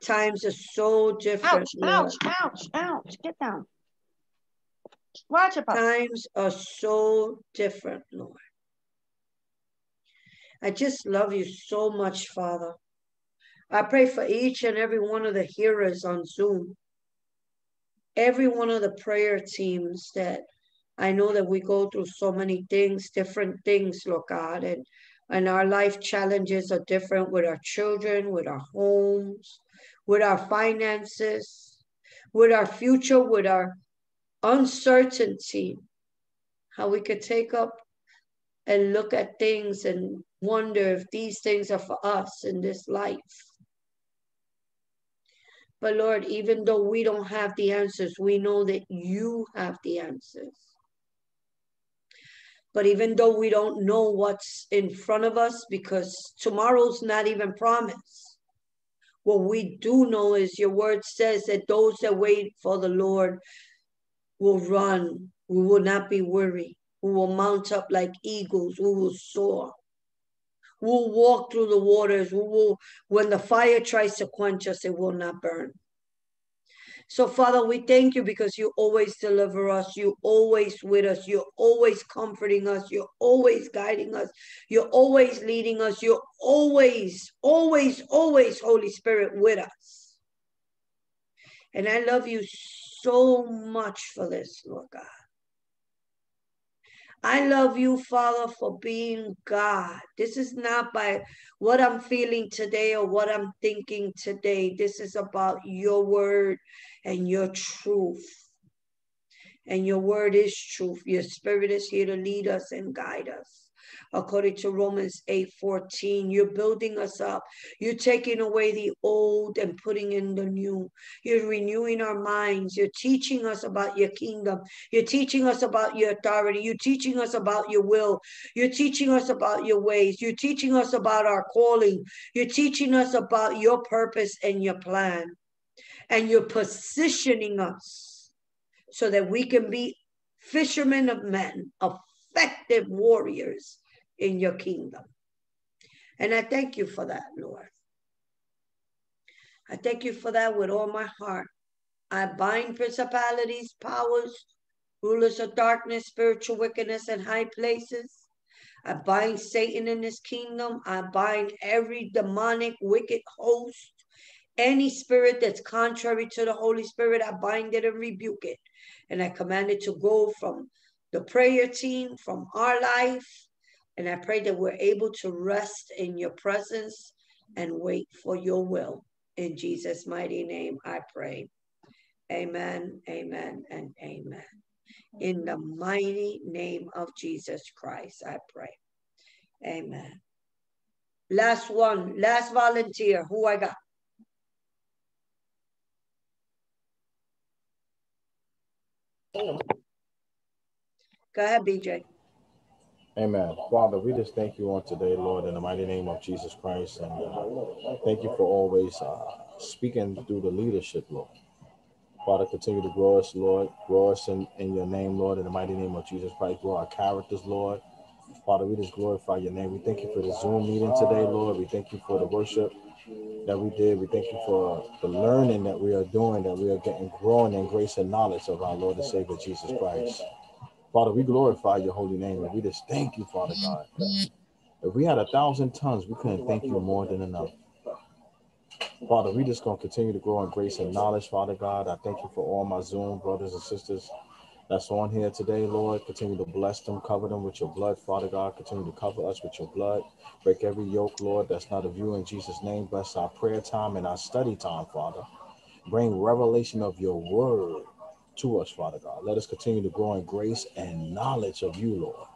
Times are so different. Ouch, Lord. ouch, ouch, ouch. Get down. Watch it, Times are so different, Lord. I just love you so much, Father. I pray for each and every one of the hearers on Zoom, every one of the prayer teams that I know that we go through so many things, different things, Lord God, and, and our life challenges are different with our children, with our homes, with our finances, with our future, with our uncertainty, how we could take up and look at things and wonder if these things are for us in this life. But Lord, even though we don't have the answers, we know that you have the answers. But even though we don't know what's in front of us, because tomorrow's not even promised, what we do know is your word says that those that wait for the Lord will run, we will not be weary, we will mount up like eagles, we will soar. We'll walk through the waters. We will, when the fire tries to quench us, it will not burn. So, Father, we thank you because you always deliver us. You always with us. You're always comforting us. You're always guiding us. You're always leading us. You're always, always, always, Holy Spirit, with us. And I love you so much for this, Lord God. I love you, Father, for being God. This is not by what I'm feeling today or what I'm thinking today. This is about your word and your truth. And your word is truth. Your spirit is here to lead us and guide us. According to Romans 8 14, you're building us up. You're taking away the old and putting in the new. You're renewing our minds. You're teaching us about your kingdom. You're teaching us about your authority. You're teaching us about your will. You're teaching us about your ways. You're teaching us about our calling. You're teaching us about your purpose and your plan. And you're positioning us so that we can be fishermen of men, effective warriors in your kingdom. And I thank you for that, Lord. I thank you for that with all my heart. I bind principalities, powers, rulers of darkness, spiritual wickedness in high places. I bind Satan in his kingdom. I bind every demonic, wicked host. Any spirit that's contrary to the Holy Spirit, I bind it and rebuke it. And I command it to go from the prayer team, from our life. And I pray that we're able to rest in your presence and wait for your will. In Jesus' mighty name, I pray. Amen, amen, and amen. In the mighty name of Jesus Christ, I pray. Amen. Last one, last volunteer. Who I got? Oh. Go ahead, BJ. Amen. Father, we just thank you on today, Lord, in the mighty name of Jesus Christ. And uh, thank you for always uh, speaking through the leadership, Lord. Father, continue to grow us, Lord. Grow us in, in your name, Lord, in the mighty name of Jesus Christ. Grow our characters, Lord. Father, we just glorify your name. We thank you for the Zoom meeting today, Lord. We thank you for the worship that we did. We thank you for the learning that we are doing, that we are getting growing in grace and knowledge of our Lord and Savior Jesus Christ. Father, we glorify your holy name and we just thank you, Father mm-hmm. God. If we had a thousand tons, we couldn't thank you more than enough. Father, we just going to continue to grow in grace and knowledge, Father God. I thank you for all my Zoom brothers and sisters that's on here today, Lord. Continue to bless them, cover them with your blood, Father God. Continue to cover us with your blood. Break every yoke, Lord, that's not of you in Jesus' name. Bless our prayer time and our study time, Father. Bring revelation of your word to us, Father God. Let us continue to grow in grace and knowledge of you, Lord.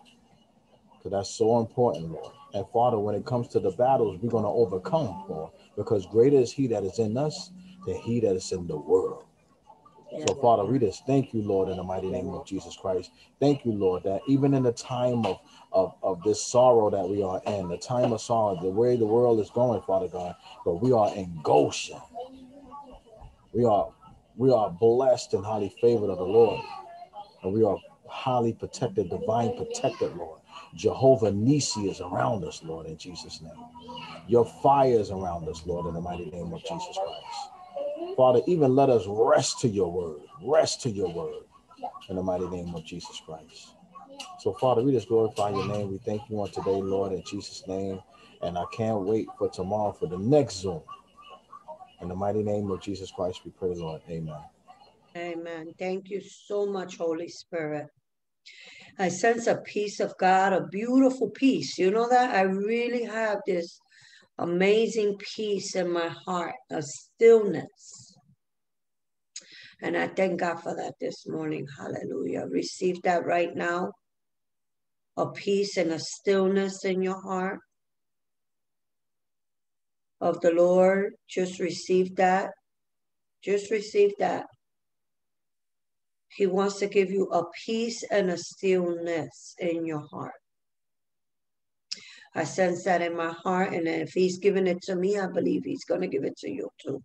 Because that's so important, Lord. And Father, when it comes to the battles, we're going to overcome, Lord, because greater is He that is in us than He that is in the world. So, Father, we just thank you, Lord, in the mighty name of Jesus Christ. Thank you, Lord, that even in the time of, of, of this sorrow that we are in, the time of sorrow, the way the world is going, Father God, but we are in Goshen. We are we are blessed and highly favored of the Lord. And we are highly protected, divine protected, Lord. Jehovah Nissi is around us, Lord, in Jesus' name. Your fire is around us, Lord, in the mighty name of Jesus Christ. Father, even let us rest to your word, rest to your word in the mighty name of Jesus Christ. So, Father, we just glorify your name. We thank you on today, Lord, in Jesus' name. And I can't wait for tomorrow for the next Zoom. In the mighty name of Jesus Christ, we pray, Lord. Amen. Amen. Thank you so much, Holy Spirit. I sense a peace of God, a beautiful peace. You know that? I really have this amazing peace in my heart, a stillness. And I thank God for that this morning. Hallelujah. Receive that right now. A peace and a stillness in your heart of the Lord. Just receive that. Just receive that. He wants to give you a peace and a stillness in your heart. I sense that in my heart, and if He's given it to me, I believe He's going to give it to you too.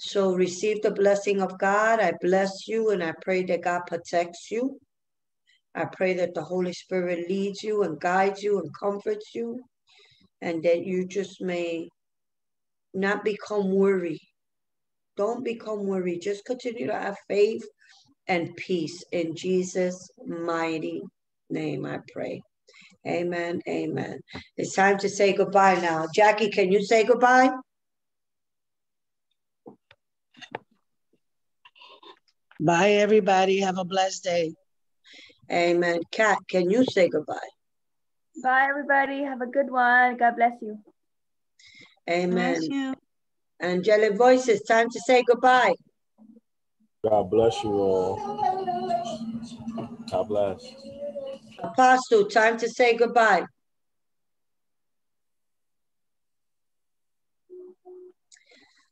So receive the blessing of God. I bless you, and I pray that God protects you. I pray that the Holy Spirit leads you and guides you and comforts you, and that you just may not become worried. Don't become worried. Just continue to have faith and peace in Jesus' mighty name, I pray. Amen. Amen. It's time to say goodbye now. Jackie, can you say goodbye? Bye, everybody. Have a blessed day. Amen. Kat, can you say goodbye? Bye, everybody. Have a good one. God bless you. Amen. Bless you. Angelic voices, time to say goodbye. God bless you all. God bless. Apostle, time to say goodbye.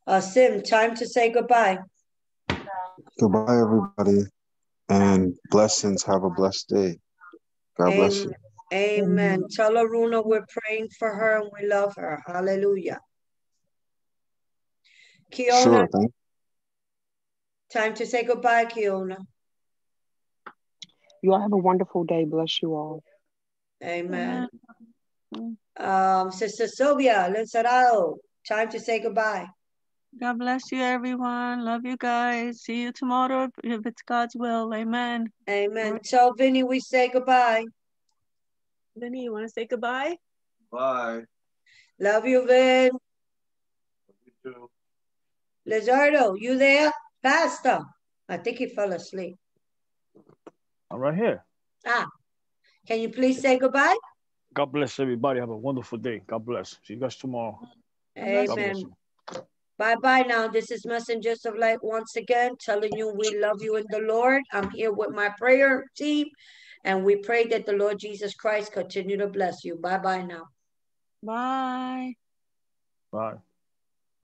Uh, Sim, time to say goodbye. Goodbye, everybody, and blessings. Have a blessed day. God bless you. Amen. Tell Aruna we're praying for her and we love her. Hallelujah. Kiona, Sure, thank time to say goodbye, Kiona. You all have a wonderful day. Bless you all. Amen. Um, Sister Sylvia Lenzarado, time to say goodbye. God bless you, everyone. Love you guys. See you tomorrow if it's God's will. Amen. Amen. So, Vinny we say goodbye. Vinny, you want to say goodbye? Bye. Love you, Vin. You too. Lizardo, you there? Pastor. I think he fell asleep. I'm right here. Ah, can you please say goodbye? God bless everybody. Have a wonderful day. God bless. See you guys tomorrow. Amen. Bye bye now. This is Messengers of Light once again, telling you we love you in the Lord. I'm here with my prayer team, and we pray that the Lord Jesus Christ continue to bless you. Bye bye now. Bye. Bye.